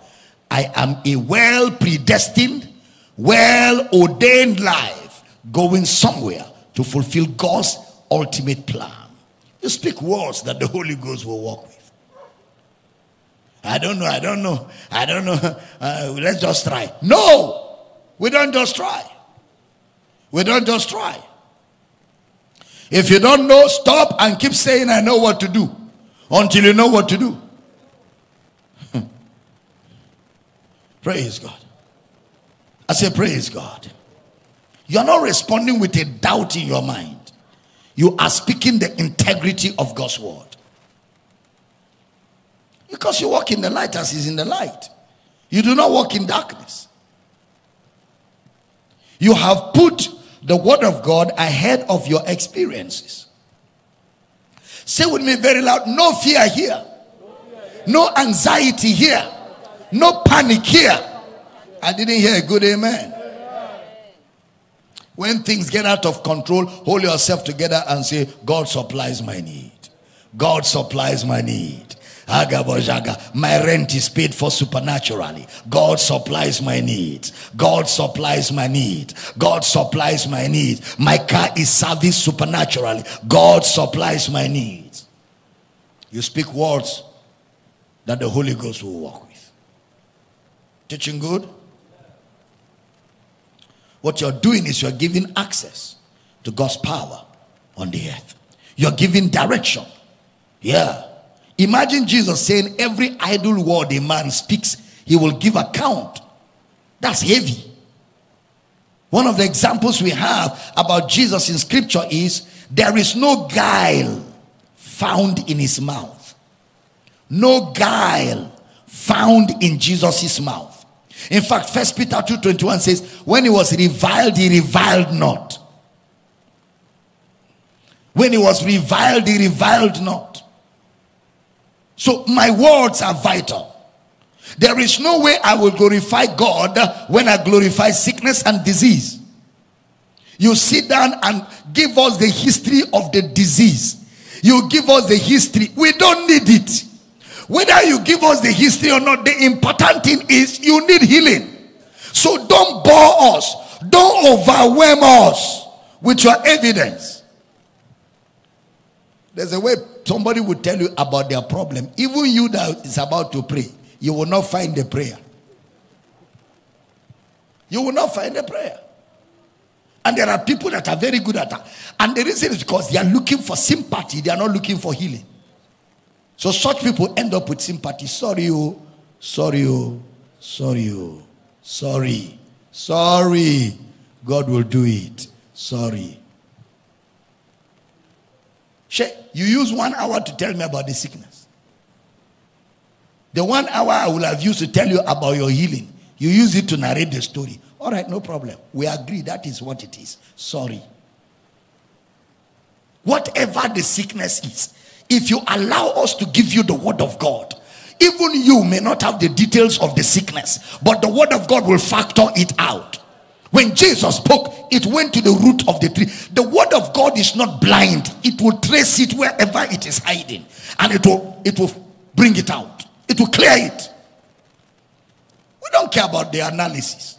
I am a well predestined, well ordained life going somewhere to fulfill God's ultimate plan. You speak words that the Holy Ghost will work with. I don't know, I don't know, I don't know. [laughs] Uh, let's just try. No, we don't just try. We don't just try. If you don't know, stop and keep saying, I know what to do until you know what to do. [laughs] praise God. I say, Praise God. You are not responding with a doubt in your mind, you are speaking the integrity of God's word. Because you walk in the light as is in the light, you do not walk in darkness. You have put the word of God ahead of your experiences. Say with me very loud no fear here, no anxiety here, no panic here. I didn't hear a good amen. When things get out of control, hold yourself together and say, God supplies my need. God supplies my need. My rent is paid for supernaturally. God supplies my needs. God supplies my need. God supplies my needs. My car is serviced supernaturally. God supplies my needs. You speak words that the Holy Ghost will work with. Teaching good? What you're doing is you're giving access to God's power on the earth. You're giving direction. Yeah. Imagine Jesus saying, Every idle word a man speaks, he will give account. That's heavy. One of the examples we have about Jesus in scripture is there is no guile found in his mouth. No guile found in Jesus' mouth. In fact, First Peter 2:21 says, when he was reviled, he reviled not. When he was reviled, he reviled not. So my words are vital. There is no way I will glorify God when I glorify sickness and disease. You sit down and give us the history of the disease. You give us the history. We don't need it. Whether you give us the history or not, the important thing is you need healing. So don't bore us. Don't overwhelm us with your evidence. There's a way somebody will tell you about their problem. Even you that is about to pray, you will not find the prayer. You will not find the prayer. And there are people that are very good at that. And the reason is because they are looking for sympathy, they are not looking for healing. So such people end up with sympathy. Sorry, oh, sorry, oh, sorry, oh, sorry, sorry. God will do it. Sorry. She, you use one hour to tell me about the sickness. The one hour I will have used to tell you about your healing, you use it to narrate the story. All right, no problem. We agree that is what it is. Sorry. Whatever the sickness is, if you allow us to give you the word of God, even you may not have the details of the sickness, but the word of God will factor it out. When Jesus spoke, it went to the root of the tree. The word of God is not blind, it will trace it wherever it is hiding, and it will it will bring it out, it will clear it. We don't care about the analysis.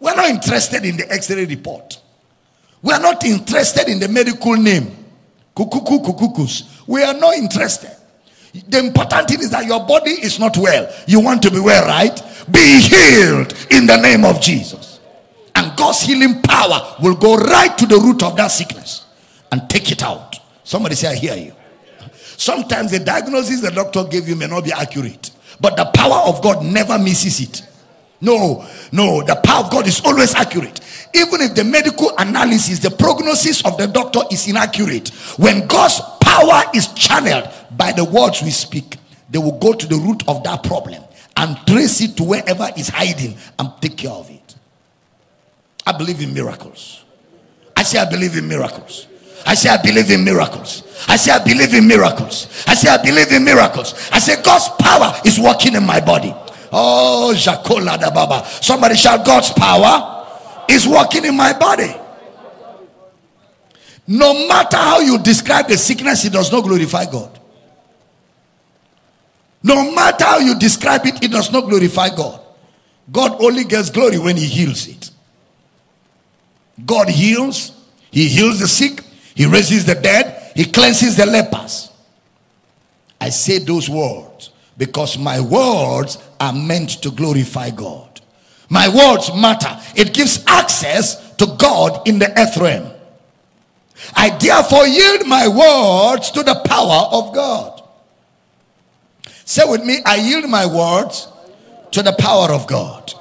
We're not interested in the x-ray report. We're not interested in the medical name. Kukuku kukukus. We are not interested. The important thing is that your body is not well. You want to be well, right? Be healed in the name of Jesus. And God's healing power will go right to the root of that sickness and take it out. Somebody say, I hear you. Sometimes the diagnosis the doctor gave you may not be accurate, but the power of God never misses it. No, no, the power of God is always accurate. Even if the medical analysis, the prognosis of the doctor is inaccurate, when God's power is channeled by the words we speak, they will go to the root of that problem and trace it to wherever it's hiding and take care of it. I believe in miracles. I say, I believe in miracles. I say, I believe in miracles. I say, I believe in miracles. I say, I believe in miracles. I say, God's power is working in my body. Oh, Jacola da Baba. Somebody shout, God's power is working in my body. No matter how you describe the sickness, it does not glorify God. No matter how you describe it, it does not glorify God. God only gets glory when He heals it. God heals, He heals the sick, He raises the dead, He cleanses the lepers. I say those words because my words are meant to glorify God. My words matter. It gives access to God in the earth realm. I therefore yield my words to the power of God. Say with me, I yield my words to the power of God.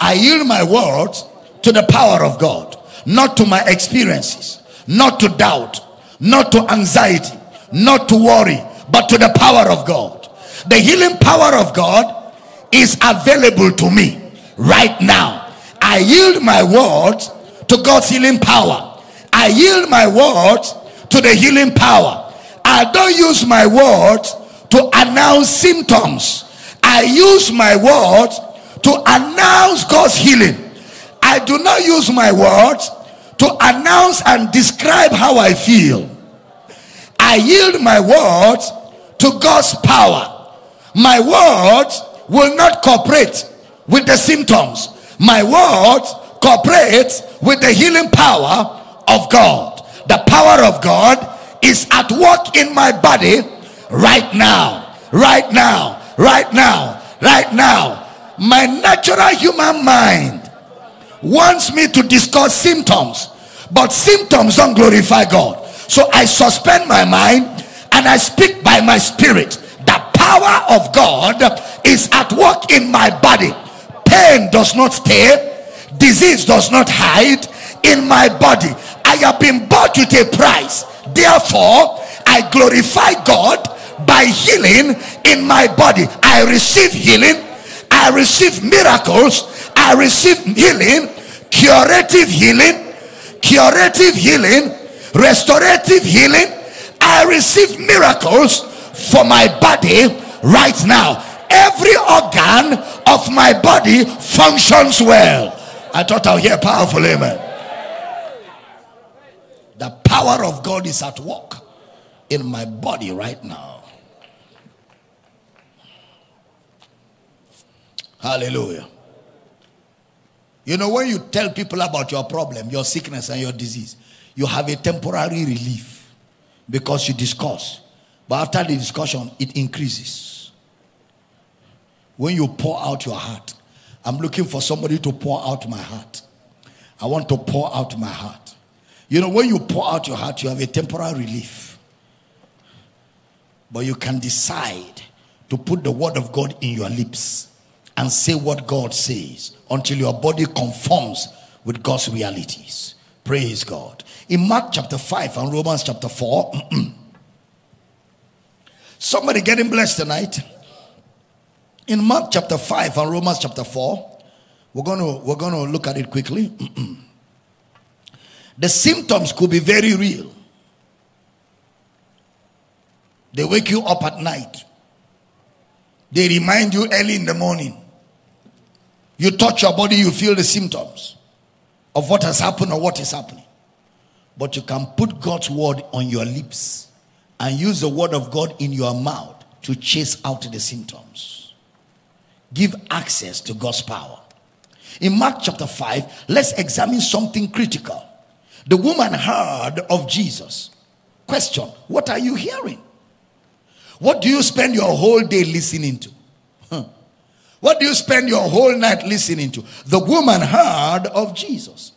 I yield my words to the power of God, not to my experiences, not to doubt, not to anxiety, not to worry, but to the power of God. The healing power of God is available to me right now. I yield my words to God's healing power. I yield my words to the healing power. I don't use my words to announce symptoms. I use my words to announce God's healing. I do not use my words to announce and describe how I feel. I yield my words to God's power. My words will not cooperate with the symptoms. My words cooperate with the healing power of God. The power of God is at work in my body right now. right now, right now, right now. My natural human mind wants me to discuss symptoms, but symptoms don't glorify God. So I suspend my mind and I speak by my spirit. The power of God is at work in my body. Pain does not stay, disease does not hide in my body. I have been bought with a price. Therefore, I glorify God by healing in my body. I receive healing, I receive miracles, I receive healing, curative healing, curative healing, restorative healing. I receive miracles for my body right now. Every organ of my body functions well. I thought I'll hear powerful amen. The power of God is at work in my body right now. Hallelujah. You know, when you tell people about your problem, your sickness, and your disease, you have a temporary relief because you discuss. But after the discussion, it increases. When you pour out your heart, I'm looking for somebody to pour out my heart. I want to pour out my heart. You know, when you pour out your heart, you have a temporary relief. But you can decide to put the word of God in your lips and say what God says until your body conforms with God's realities. Praise God. In Mark chapter 5 and Romans chapter 4, somebody getting blessed tonight. In Mark chapter 5 and Romans chapter 4, we're going to we're going to look at it quickly. The symptoms could be very real. They wake you up at night. They remind you early in the morning. You touch your body, you feel the symptoms of what has happened or what is happening. But you can put God's word on your lips and use the word of God in your mouth to chase out the symptoms. Give access to God's power. In Mark chapter 5, let's examine something critical. The woman heard of Jesus. Question What are you hearing? What do you spend your whole day listening to? Huh. What do you spend your whole night listening to? The woman heard of Jesus.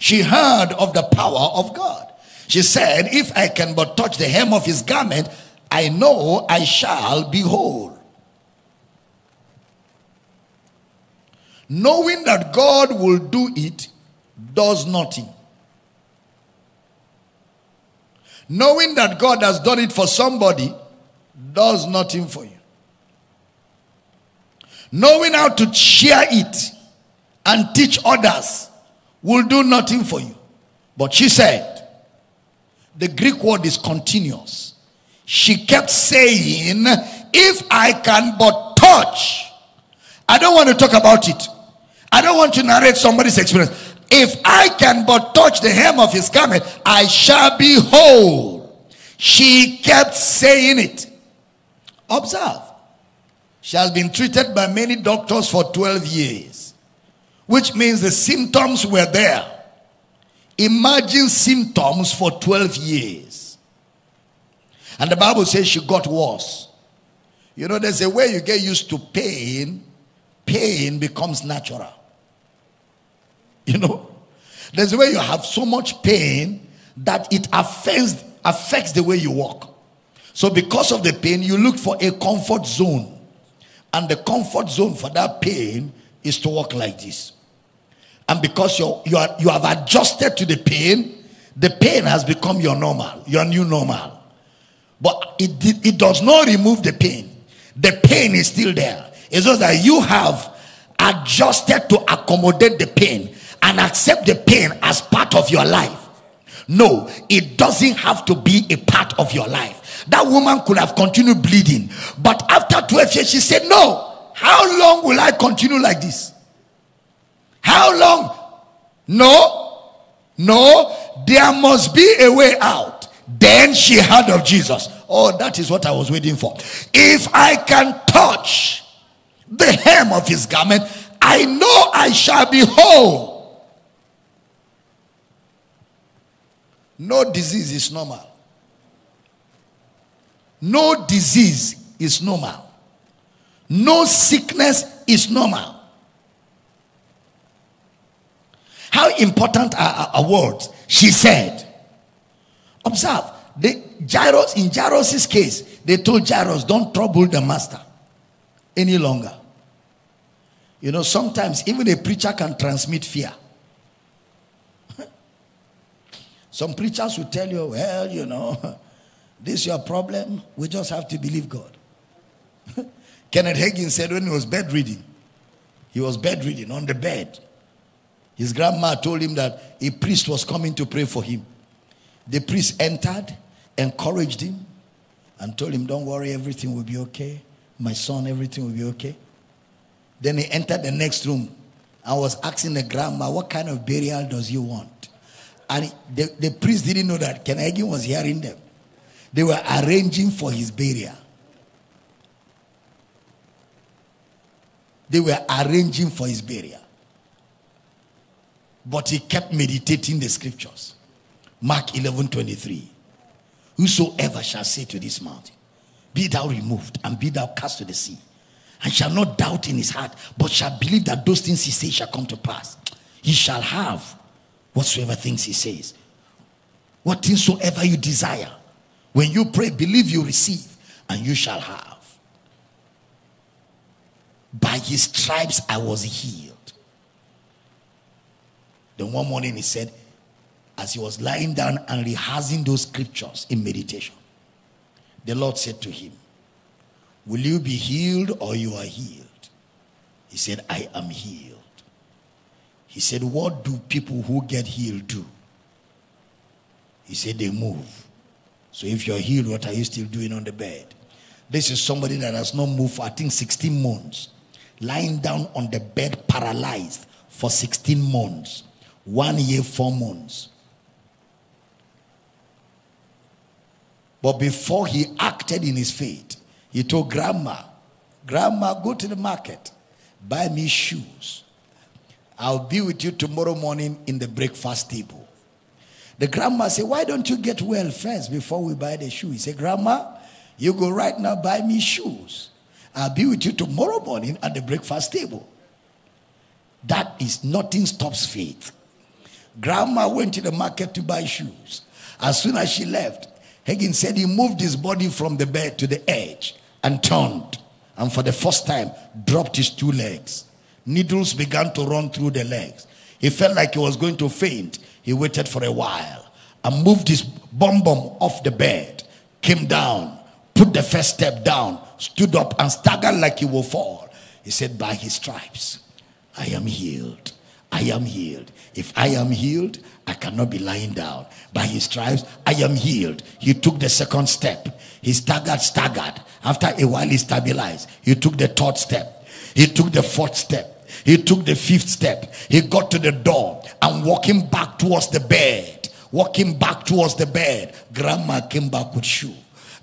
She heard of the power of God. She said, If I can but touch the hem of his garment, I know I shall be whole. Knowing that God will do it does nothing. Knowing that God has done it for somebody does nothing for you. Knowing how to share it and teach others will do nothing for you. But she said, the Greek word is continuous. She kept saying, If I can but touch, I don't want to talk about it. I don't want to narrate somebody's experience. If I can but touch the hem of his garment, I shall be whole. She kept saying it. Observe. She has been treated by many doctors for 12 years, which means the symptoms were there. Imagine symptoms for 12 years. And the Bible says she got worse. You know, there's a way you get used to pain, pain becomes natural. You know, there's a way you have so much pain that it affects, affects the way you walk. So, because of the pain, you look for a comfort zone. And the comfort zone for that pain is to walk like this. And because you're, you, are, you have adjusted to the pain, the pain has become your normal, your new normal. But it, it does not remove the pain. The pain is still there. It's just that you have adjusted to accommodate the pain and accept the pain as part of your life. No, it doesn't have to be a part of your life. That woman could have continued bleeding, but after 12 years, she said, No, how long will I continue like this? How long? No, no, there must be a way out. Then she heard of Jesus. Oh, that is what I was waiting for. If I can touch the hem of his garment, I know I shall be whole. No disease is normal. No disease is normal. No sickness is normal. How important are our words? She said. Observe, the Jairus in Jairus' case, they told Jairus, don't trouble the master any longer. You know, sometimes even a preacher can transmit fear. Some preachers will tell you, well, you know, [laughs] this is your problem. We just have to believe God. [laughs] Kenneth Hagin said when he was bedridden, he was bedridden on the bed. His grandma told him that a priest was coming to pray for him. The priest entered, encouraged him, and told him, Don't worry, everything will be okay. My son, everything will be okay. Then he entered the next room and was asking the grandma, What kind of burial does he want? And the, the priest didn't know that Ken was hearing them. They were arranging for his burial. They were arranging for his burial. But he kept meditating the scriptures. Mark 11 23. Whosoever shall say to this mountain, Be thou removed and be thou cast to the sea, and shall not doubt in his heart, but shall believe that those things he says shall come to pass, he shall have whatsoever things he says. What things soever you desire. When you pray, believe you receive, and you shall have. By his stripes I was healed. Then one morning he said, as he was lying down and rehearsing those scriptures in meditation, the Lord said to him, Will you be healed or you are healed? He said, I am healed. He said, What do people who get healed do? He said, They move. So if you're healed, what are you still doing on the bed? This is somebody that has not moved for, I think, 16 months, lying down on the bed, paralyzed for 16 months, one year, four months. But before he acted in his faith, he told grandma, Grandma, go to the market, buy me shoes. I'll be with you tomorrow morning in the breakfast table. The grandma said, Why don't you get well first before we buy the shoe? He said, Grandma, you go right now buy me shoes. I'll be with you tomorrow morning at the breakfast table. That is nothing stops faith. Grandma went to the market to buy shoes. As soon as she left, Hagin said he moved his body from the bed to the edge and turned. And for the first time, dropped his two legs. Needles began to run through the legs. He felt like he was going to faint. He waited for a while and moved his bum bum off the bed, came down, put the first step down, stood up and staggered like he will fall. He said, By his stripes, I am healed. I am healed. If I am healed, I cannot be lying down. By his stripes, I am healed. He took the second step. He staggered, staggered. After a while, he stabilized. He took the third step. He took the fourth step. He took the fifth step. He got to the door and walking back towards the bed. Walking back towards the bed. Grandma came back with shoe.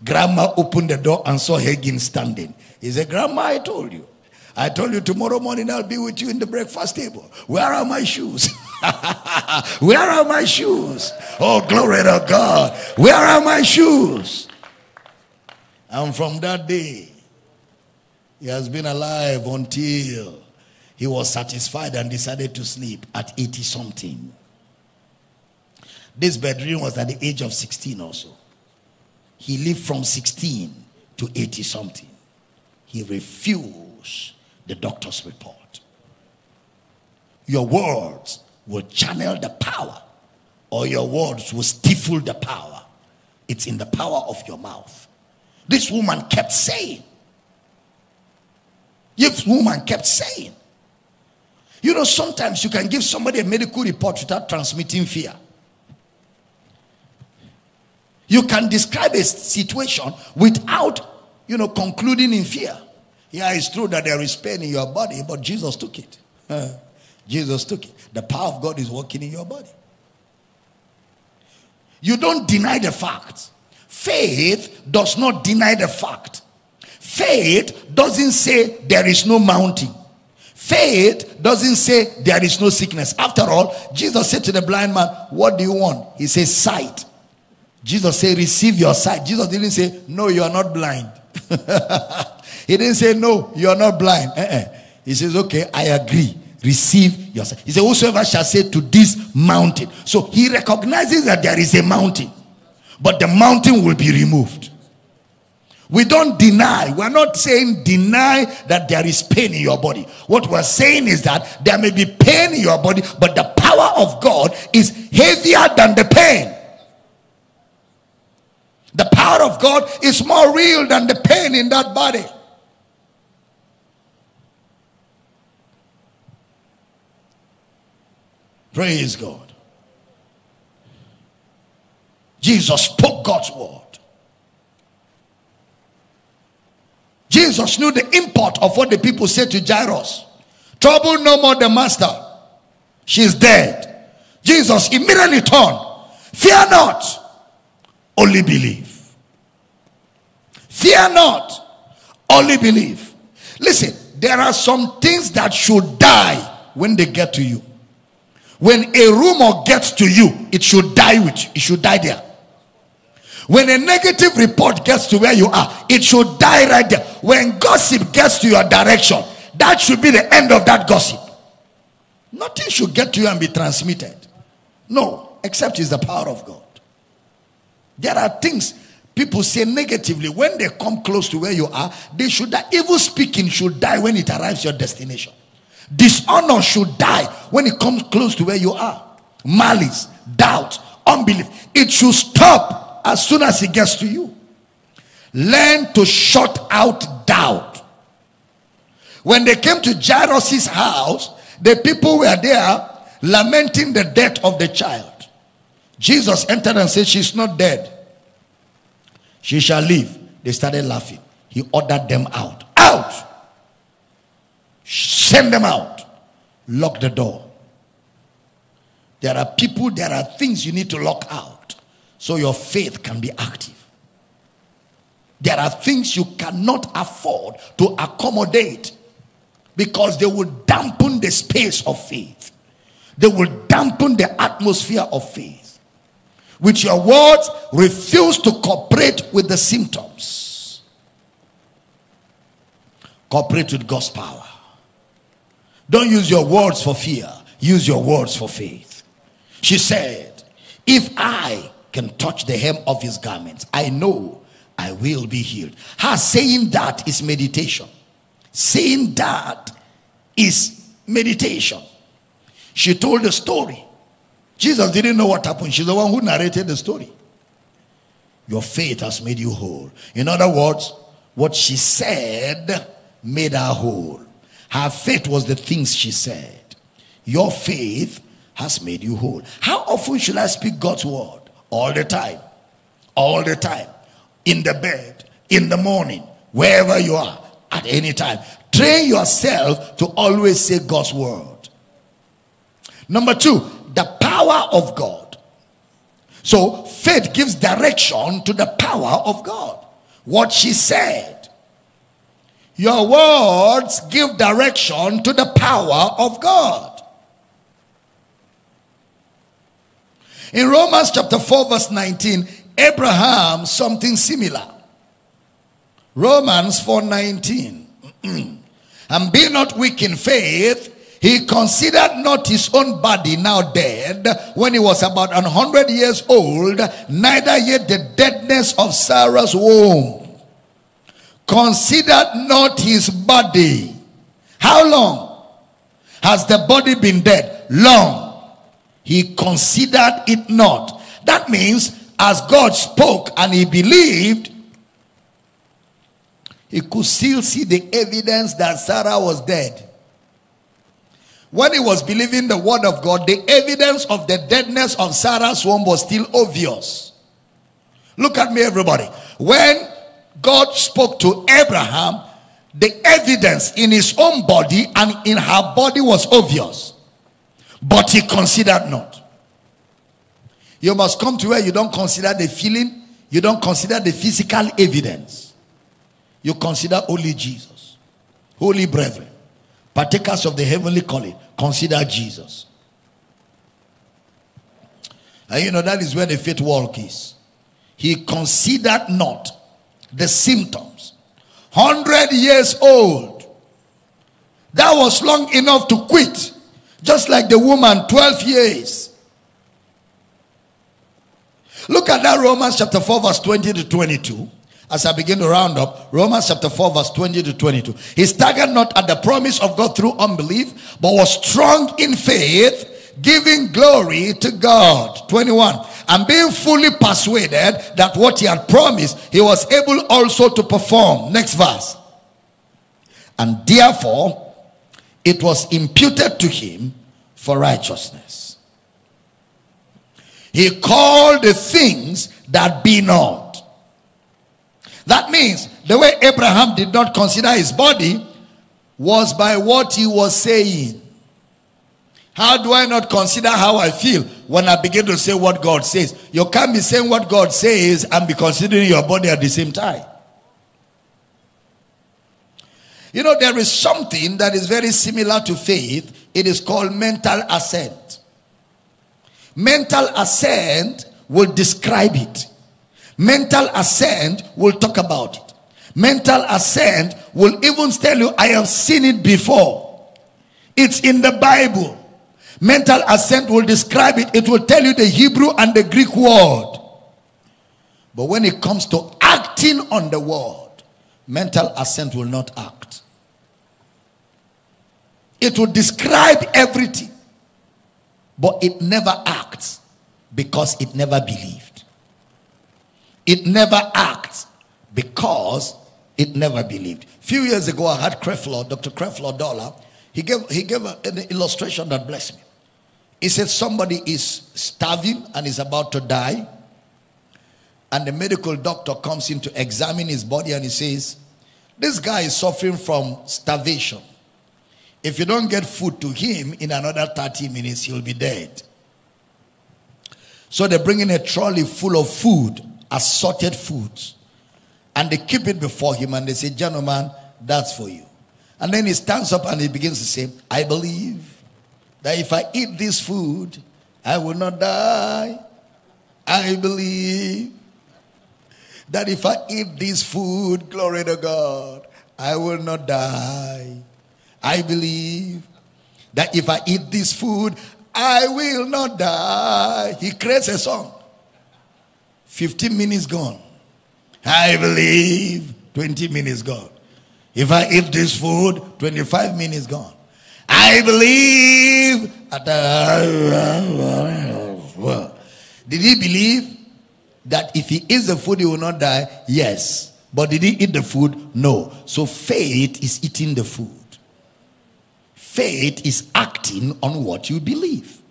Grandma opened the door and saw Hagin standing. He said, Grandma, I told you. I told you tomorrow morning I'll be with you in the breakfast table. Where are my shoes? [laughs] Where are my shoes? Oh, glory to God. Where are my shoes? And from that day, he has been alive until he was satisfied and decided to sleep at 80 something. This bedroom was at the age of 16 also. He lived from 16 to 80 something. He refused the doctor's report. Your words will channel the power, or your words will stifle the power. It's in the power of your mouth. This woman kept saying, this woman kept saying, you know, sometimes you can give somebody a medical report without transmitting fear. You can describe a situation without, you know, concluding in fear. Yeah, it's true that there is pain in your body, but Jesus took it. [laughs] Jesus took it. The power of God is working in your body. You don't deny the fact. Faith does not deny the fact. Faith doesn't say there is no mountain. Faith doesn't say there is no sickness. After all, Jesus said to the blind man, What do you want? He says, Sight. Jesus said, Receive your sight. Jesus didn't say, No, you are not blind. [laughs] he didn't say, No, you're not blind. Uh-uh. He says, Okay, I agree. Receive your sight. He said, Whosoever shall say to this mountain. So he recognizes that there is a mountain, but the mountain will be removed. We don't deny. We're not saying deny that there is pain in your body. What we're saying is that there may be pain in your body, but the power of God is heavier than the pain. The power of God is more real than the pain in that body. Praise God. Jesus spoke God's word. Jesus knew the import of what the people said to Jairus. Trouble no more the master. She's dead. Jesus immediately turned. Fear not, only believe. Fear not, only believe. Listen, there are some things that should die when they get to you. When a rumor gets to you, it should die with you. It should die there. When a negative report gets to where you are, it should die right there. When gossip gets to your direction, that should be the end of that gossip. Nothing should get to you and be transmitted. No, except it's the power of God. There are things people say negatively when they come close to where you are, they should die. Evil speaking should die when it arrives your destination. Dishonor should die when it comes close to where you are. Malice, doubt, unbelief, it should stop as soon as it gets to you. Learn to shut out doubt. When they came to Jairus' house, the people were there lamenting the death of the child. Jesus entered and said, She's not dead. She shall live. They started laughing. He ordered them out. Out! Send them out. Lock the door. There are people, there are things you need to lock out so your faith can be active. There are things you cannot afford to accommodate because they will dampen the space of faith, they will dampen the atmosphere of faith. With your words, refuse to cooperate with the symptoms. Cooperate with God's power. Don't use your words for fear, use your words for faith. She said, If I can touch the hem of his garments, I know I will be healed. Her saying that is meditation. Saying that is meditation. She told the story. Jesus didn't know what happened. She's the one who narrated the story. Your faith has made you whole. In other words, what she said made her whole. Her faith was the things she said. Your faith has made you whole. How often should I speak God's word? All the time. All the time. In the bed, in the morning, wherever you are, at any time. Train yourself to always say God's word. Number two, the power of God. So faith gives direction to the power of God. What she said. Your words give direction to the power of God. In Romans chapter 4, verse 19, Abraham, something similar. Romans 4 19. [clears throat] and be not weak in faith. He considered not his own body now dead when he was about an hundred years old, neither yet the deadness of Sarah's womb. Considered not his body. How long has the body been dead? Long he considered it not. That means, as God spoke and he believed, he could still see the evidence that Sarah was dead. When he was believing the word of God, the evidence of the deadness of Sarah's womb was still obvious. Look at me, everybody. When God spoke to Abraham, the evidence in his own body and in her body was obvious. But he considered not. You must come to where you don't consider the feeling, you don't consider the physical evidence. You consider only Jesus. Holy brethren, partakers of the heavenly calling, consider Jesus. And you know that is where the faith walk is. He considered not the symptoms 100 years old. That was long enough to quit. Just like the woman, 12 years. Look at that Romans chapter 4, verse 20 to 22. As I begin to round up, Romans chapter 4, verse 20 to 22. He staggered not at the promise of God through unbelief, but was strong in faith, giving glory to God. 21. And being fully persuaded that what he had promised, he was able also to perform. Next verse. And therefore, it was imputed to him for righteousness. He called the things that be not. That means the way Abraham did not consider his body was by what he was saying. How do I not consider how I feel when I begin to say what God says? You can't be saying what God says and be considering your body at the same time. You know, there is something that is very similar to faith. It is called mental assent. Mental assent will describe it. Mental assent will talk about it. Mental assent will even tell you, I have seen it before. It's in the Bible. Mental assent will describe it. It will tell you the Hebrew and the Greek word. But when it comes to acting on the word, mental assent will not act. It will describe everything, but it never acts because it never believed. It never acts because it never believed. A few years ago, I had Creflo, Dr. Creflo Dollar. He gave, he gave an illustration that blessed me. He said somebody is starving and is about to die. And the medical doctor comes in to examine his body and he says, This guy is suffering from starvation. If you don't get food to him in another 30 minutes, he'll be dead. So they bring in a trolley full of food, assorted foods. And they keep it before him and they say, Gentlemen, that's for you. And then he stands up and he begins to say, I believe that if I eat this food, I will not die. I believe that if I eat this food, glory to God, I will not die. I believe that if I eat this food, I will not die. He creates a song. 15 minutes gone. I believe 20 minutes gone. If I eat this food, 25 minutes gone. I believe. Did he believe that if he eats the food, he will not die? Yes. But did he eat the food? No. So faith is eating the food. Faith is acting on what you believe.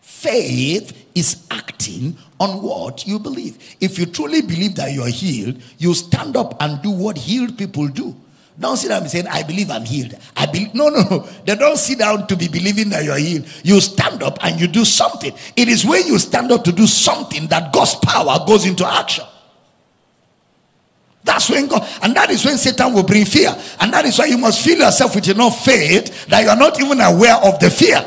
Faith is acting on what you believe. If you truly believe that you are healed, you stand up and do what healed people do. Don't sit down and say, I believe I'm healed. I believe. No, no, no. They don't sit down to be believing that you are healed. You stand up and you do something. It is when you stand up to do something that God's power goes into action. That's when God, and that is when Satan will bring fear. And that is why you must fill yourself with enough faith that you are not even aware of the fear.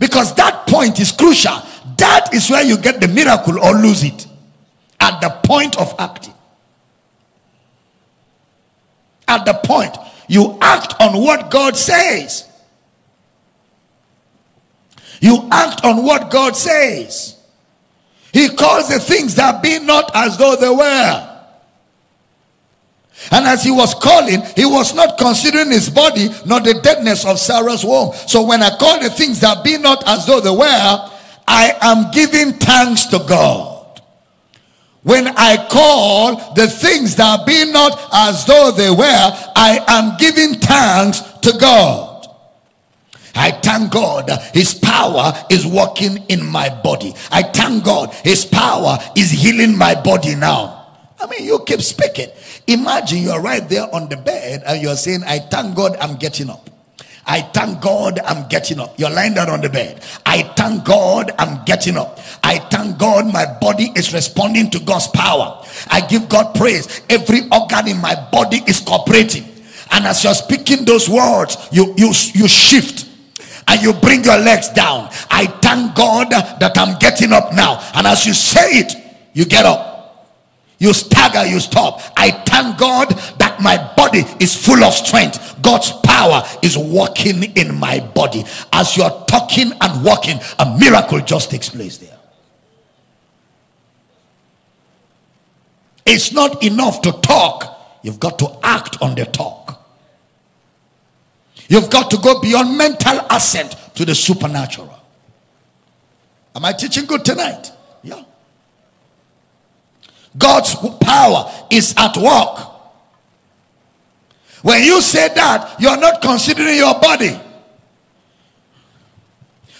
Because that point is crucial. That is where you get the miracle or lose it. At the point of acting. At the point you act on what God says. You act on what God says. He calls the things that be not as though they were. And as he was calling, he was not considering his body nor the deadness of Sarah's womb. So when I call the things that be not as though they were, I am giving thanks to God. When I call the things that be not as though they were, I am giving thanks to God. I thank God his power is working in my body. I thank God his power is healing my body now. I mean, you keep speaking. Imagine you're right there on the bed and you're saying, I thank God I'm getting up. I thank God I'm getting up. You're lying down on the bed. I thank God I'm getting up. I thank God my body is responding to God's power. I give God praise. Every organ in my body is cooperating. And as you're speaking those words, you you you shift and you bring your legs down. I thank God that I'm getting up now. And as you say it, you get up. You stagger, you stop. I thank God that my body is full of strength. God's power is working in my body. As you're talking and walking, a miracle just takes place there. It's not enough to talk, you've got to act on the talk. You've got to go beyond mental assent to the supernatural. Am I teaching good tonight? Yeah. God's power is at work. When you say that, you are not considering your body.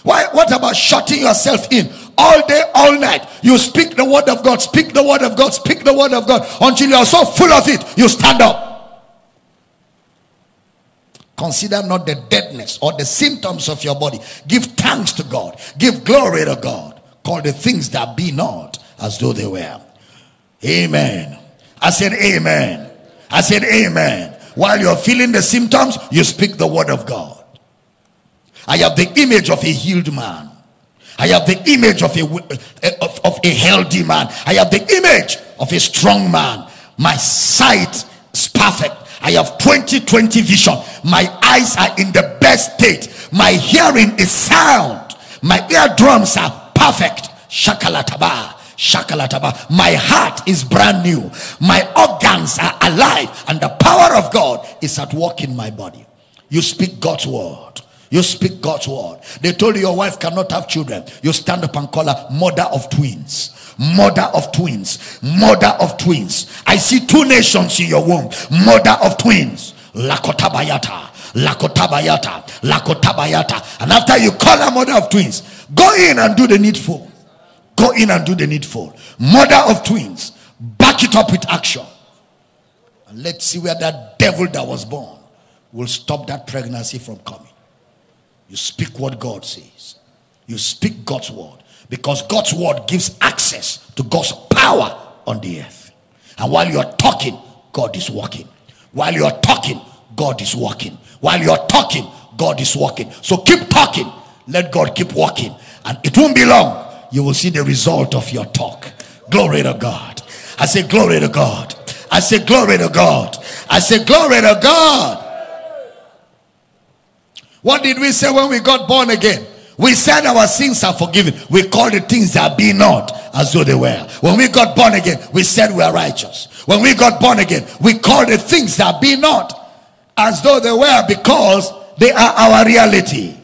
Why, what about shutting yourself in all day, all night? You speak the word of God, speak the word of God, speak the word of God until you are so full of it, you stand up. Consider not the deadness or the symptoms of your body. Give thanks to God. Give glory to God. Call the things that be not as though they were. Amen. I said, Amen. I said, Amen. While you're feeling the symptoms, you speak the word of God. I have the image of a healed man. I have the image of a, eh, of, of a healthy man. I have the image of a strong man. My sight is perfect. I have 2020 vision. My eyes are in the best state. My hearing is sound. My eardrums are perfect. Shakalataba. Shakalataba. My heart is brand new. My organs are alive. And the power of God is at work in my body. You speak God's word. You speak God's word. They told you your wife cannot have children. You stand up and call her mother of twins. Mother of twins. Mother of twins. I see two nations in your womb. Mother of twins. Lakotabayata. Lakotabayata. Lakotabayata. And after you call her mother of twins, go in and do the needful. Go in and do the needful. Mother of twins. Back it up with action. And let's see where that devil that was born will stop that pregnancy from coming. You speak what God says. You speak God's word. Because God's word gives access to God's power on the earth. And while you're talking, God is working. While you're talking, God is working. While you're talking, God is working. So keep talking. Let God keep working. And it won't be long. You will see the result of your talk. Glory to God. I say, Glory to God. I say, Glory to God. I say, Glory to God. What did we say when we got born again? We said our sins are forgiven. We call the things that be not as though they were. When we got born again, we said we are righteous. When we got born again, we call the things that be not as though they were because they are our reality.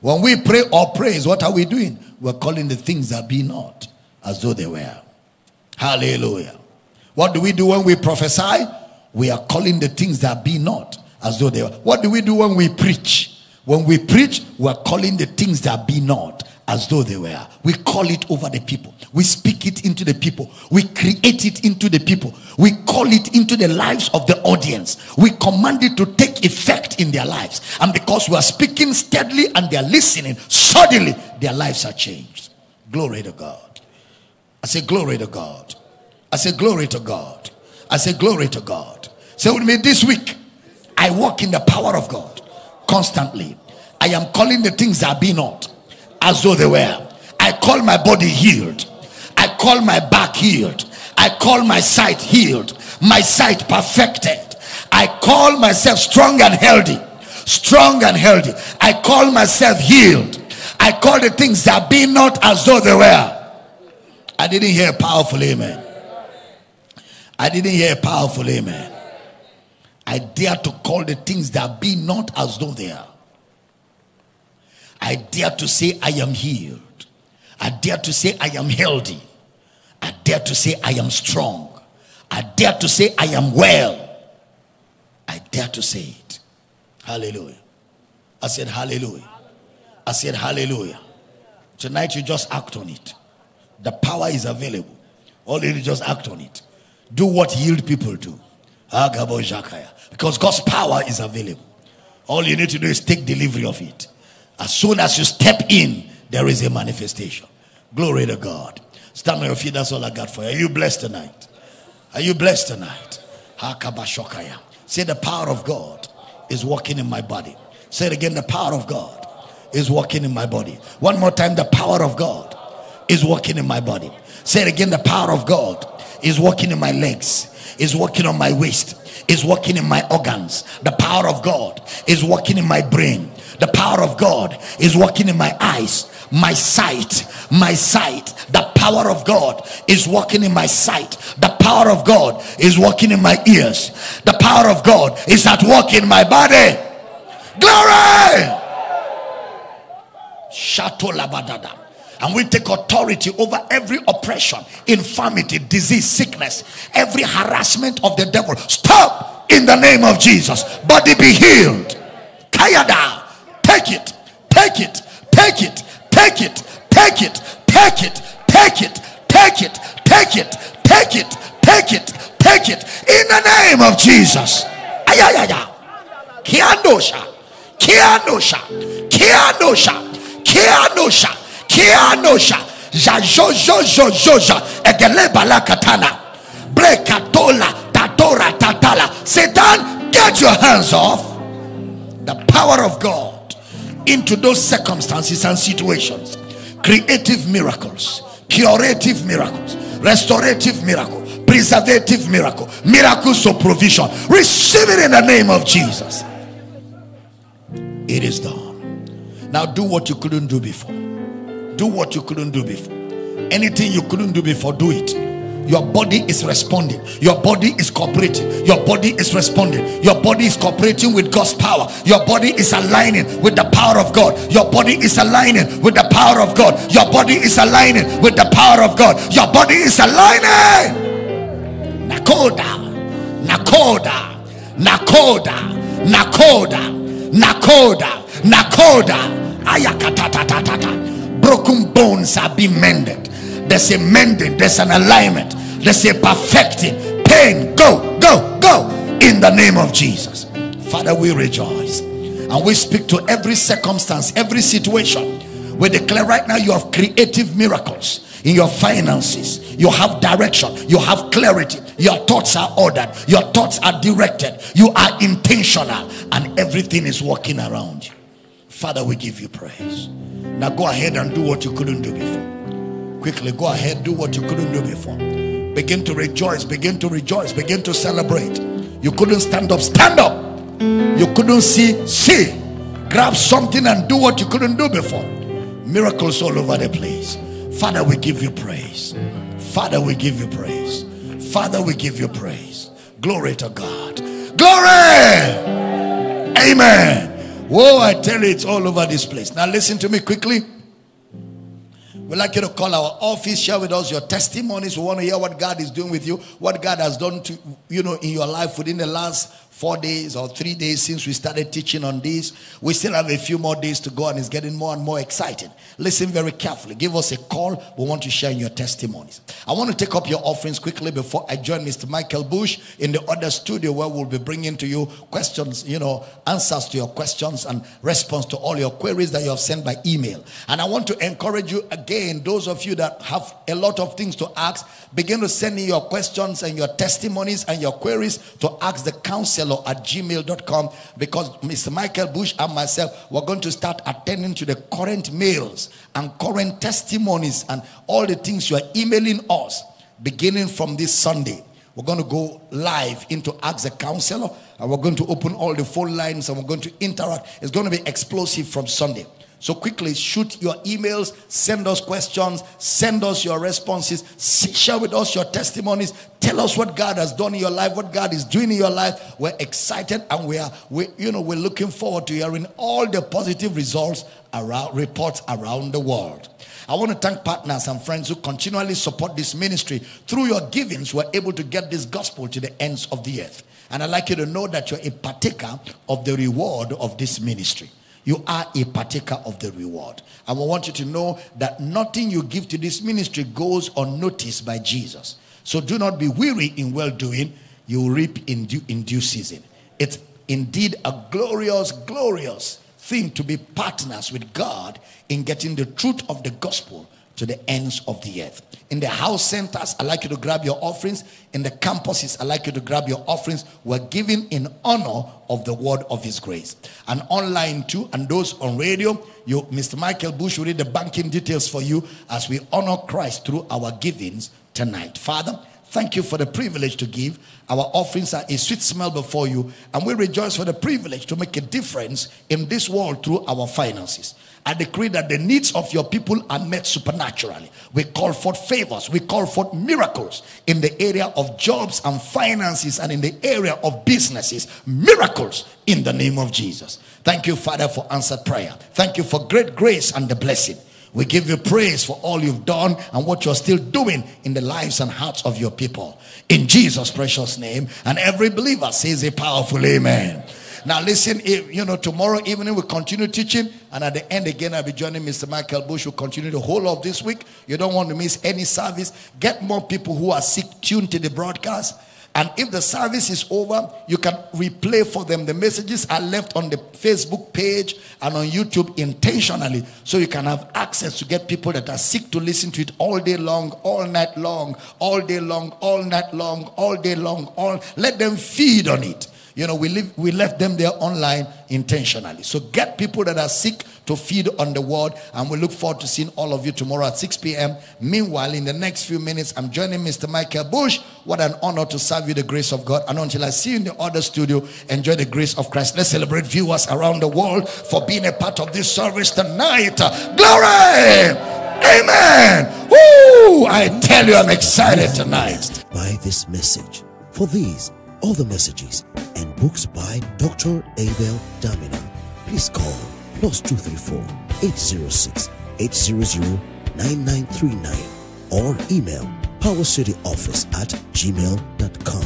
When we pray or praise, what are we doing? We're calling the things that be not as though they were. Hallelujah. What do we do when we prophesy? We are calling the things that be not as though they were. What do we do when we preach? When we preach, we're calling the things that be not as though they were. We call it over the people. We speak it into the people. We create it into the people. We call it into the lives of the audience. We command it to take effect in their lives. And because we are speaking steadily and they are listening, suddenly their lives are changed. Glory to God. I say, Glory to God. I say, Glory to God. I say, Glory to God. Say with me this week, I walk in the power of God constantly. I am calling the things that be not as though they were. I call my body healed. I call my back healed. I call my sight healed. My sight perfected. I call myself strong and healthy. Strong and healthy. I call myself healed. I call the things that be not as though they were. I didn't hear powerful amen. I didn't hear powerful amen. I dare to call the things that be not as though they are. I dare to say, I am healed. I dare to say, I am healthy. I dare to say, I am strong. I dare to say, I am well. I dare to say it. Hallelujah. I said, Hallelujah. I said, Hallelujah. Tonight, you just act on it. The power is available. All you just act on it. Do what healed people do. Because God's power is available. All you need to do is take delivery of it. As soon as you step in, there is a manifestation. Glory to God. Stand on your feet. That's all I got for you. Are you blessed tonight? Are you blessed tonight? Say the power of God is working in my body. Say it again. The power of God is working in my body. One more time. The power of God is working in my body. Say it again. The power of God is working in my legs, is working on my waist, is working in my organs. The power of God is working in my brain. The power of God is working in my eyes, my sight, my sight. The power of God is working in my sight. The power of God is working in my ears. The power of God is at work in my body. Glory! Shato labadada. And we take authority over every oppression, infirmity, disease, sickness, every harassment of the devil. Stop in the name of Jesus. Body be healed. Kayada. Take it. Take it. Take it. Take it. Take it. Take it. Take it. Take it. Take it. Take it. Take it. Take it. In the name of Jesus. Ayayaya. Kiandosha. Kiandosha. Kiandosha. Kiandosha. Kiandosha. Jajojojojoja. Egele balakatana. Brekatola. Tatora tatala. Satan, get your hands off the power of God into those circumstances and situations. Creative miracles, curative miracles, restorative miracle, preservative miracle, miracles of provision. Receive it in the name of Jesus. It is done. Now do what you couldn't do before. Do what you couldn't do before. Anything you couldn't do before, do it. Your body is responding. Your body is cooperating. Your body is responding. Your body is cooperating with God's power. Your body is aligning with the power of God. Your body is aligning with the power of God. Your body is aligning with the power of God. Your body is aligning. Nakoda. Nakoda. Nakoda. Nakoda. Nakoda. Nakoda. Ayakatatatata. Broken bones are being mended. There's a mending, there's an alignment, there's a perfecting. Pain, go, go, go in the name of Jesus. Father, we rejoice and we speak to every circumstance, every situation. We declare right now you have creative miracles in your finances. You have direction, you have clarity. Your thoughts are ordered, your thoughts are directed, you are intentional, and everything is working around you. Father, we give you praise. Now go ahead and do what you couldn't do before. Quickly go ahead, do what you couldn't do before. Begin to rejoice, begin to rejoice, begin to celebrate. You couldn't stand up, stand up. You couldn't see, see. Grab something and do what you couldn't do before. Miracles all over the place. Father, we give you praise. Father, we give you praise. Father, we give you praise. Glory to God. Glory. Amen. Whoa, I tell you, it's all over this place. Now, listen to me quickly. We'd like you to call our office, share with us your testimonies. We want to hear what God is doing with you, what God has done to you know in your life within the last four days or three days since we started teaching on this. We still have a few more days to go, and it's getting more and more exciting. Listen very carefully. Give us a call. We want to share in your testimonies. I want to take up your offerings quickly before I join Mr. Michael Bush in the other studio where we'll be bringing to you questions, you know, answers to your questions and response to all your queries that you have sent by email. And I want to encourage you again, those of you that have a lot of things to ask, begin to send in your questions and your testimonies and your queries to ask the at gmail.com because Mr. Michael Bush and myself we're going to start attending to the current mails and current testimonies and all the things you are emailing us beginning from this Sunday. We're going to go live into Ask the Counselor and we're going to open all the phone lines and we're going to interact. It's going to be explosive from Sunday. So quickly shoot your emails, send us questions, send us your responses, share with us your testimonies, tell us what God has done in your life, what God is doing in your life. We're excited and we are we you know we're looking forward to hearing all the positive results around reports around the world. I want to thank partners and friends who continually support this ministry. Through your givings, we're able to get this gospel to the ends of the earth. And I'd like you to know that you're a partaker of the reward of this ministry you are a partaker of the reward. And we want you to know that nothing you give to this ministry goes unnoticed by Jesus. So do not be weary in well doing, you will reap in due, in due season. It's indeed a glorious, glorious thing to be partners with God in getting the truth of the gospel to the ends of the earth. In the house centers, I'd like you to grab your offerings. In the campuses, I'd like you to grab your offerings. We're giving in honor of the word of his grace. And online too, and those on radio, you Mr. Michael Bush will read the banking details for you as we honor Christ through our givings tonight. Father, Thank you for the privilege to give. Our offerings are a sweet smell before you, and we rejoice for the privilege to make a difference in this world through our finances. I decree that the needs of your people are met supernaturally. We call forth favors, we call forth miracles in the area of jobs and finances and in the area of businesses. Miracles in the name of Jesus. Thank you, Father, for answered prayer. Thank you for great grace and the blessing. We give you praise for all you've done and what you're still doing in the lives and hearts of your people. In Jesus' precious name. And every believer says a powerful amen. Now, listen, if, you know, tomorrow evening we'll continue teaching, and at the end again, I'll be joining Mr. Michael Bush, who continue the whole of this week. You don't want to miss any service. Get more people who are sick tuned to the broadcast. And if the service is over, you can replay for them. The messages are left on the Facebook page and on YouTube intentionally so you can have access to get people that are sick to listen to it all day long, all night long, all day long, all night long, all day long. All let them feed on it. You know, we, leave, we left them there online intentionally. So get people that are sick to feed on the word. And we look forward to seeing all of you tomorrow at 6 p.m. Meanwhile, in the next few minutes, I'm joining Mr. Michael Bush. What an honor to serve you the grace of God. And until I see you in the other studio, enjoy the grace of Christ. Let's celebrate viewers around the world for being a part of this service tonight. Glory! Amen. Woo! I tell you, I'm excited tonight. By this message. For these, all the messages and books by Dr. Abel Damina. Please call plus 234 806 800 9939 or email powercityoffice at gmail.com.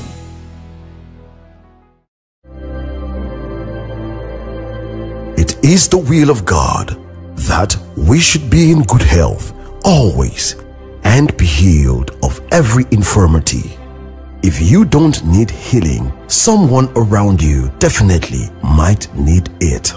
It is the will of God that we should be in good health always and be healed of every infirmity. If you don't need healing, someone around you definitely might need it.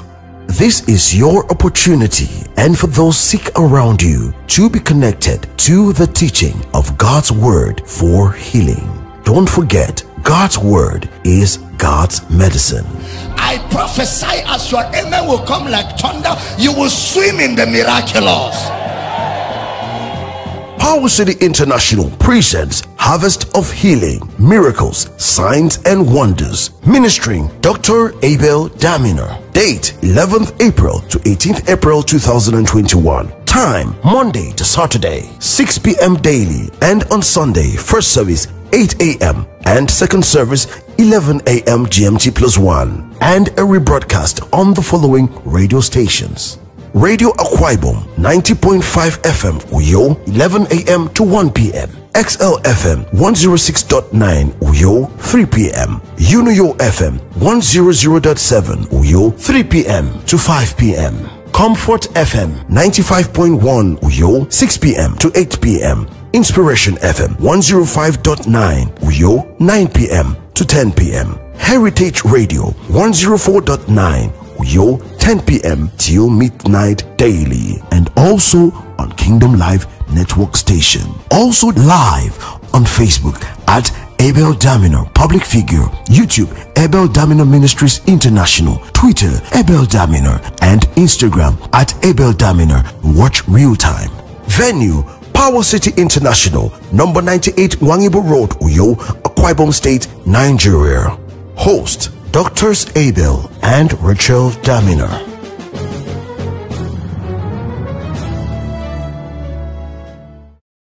This is your opportunity and for those sick around you to be connected to the teaching of God's word for healing. Don't forget, God's word is God's medicine. I prophesy as your amen will come like thunder, you will swim in the miraculous. Power City International presents Harvest of Healing, Miracles, Signs and Wonders, ministering Dr. Abel Damina. Date 11th April to 18th April 2021. Time Monday to Saturday, 6 p.m. daily, and on Sunday, first service 8 a.m. and second service 11 a.m. GMT plus 1 and a rebroadcast on the following radio stations. Radio Akwa Ibom 90.5 FM Uyo 11 a.m. to 1 p.m. XL FM 106.9 Uyo 3 p.m. Unuyo FM 100.7 Uyo 3 p.m. to 5 p.m. Comfort FM 95.1 Uyo 6 p.m. to 8 p.m. Inspiration FM 105.9 Uyo 9 p.m. to 10 p.m. Heritage Radio 104.9 Uyo 10 p.m. till midnight daily and also on Kingdom Live Network Station. Also live on Facebook at Abel Damina Public Figure, YouTube Abel Damina Ministries International, Twitter Abel Damina, and Instagram at Abel Damina. Watch real time. Venue Power City International, number 98 Nwaniba Road, Uyo, Akwa Ibom State, Nigeria. Host Doctors Abel and Rachel Damina.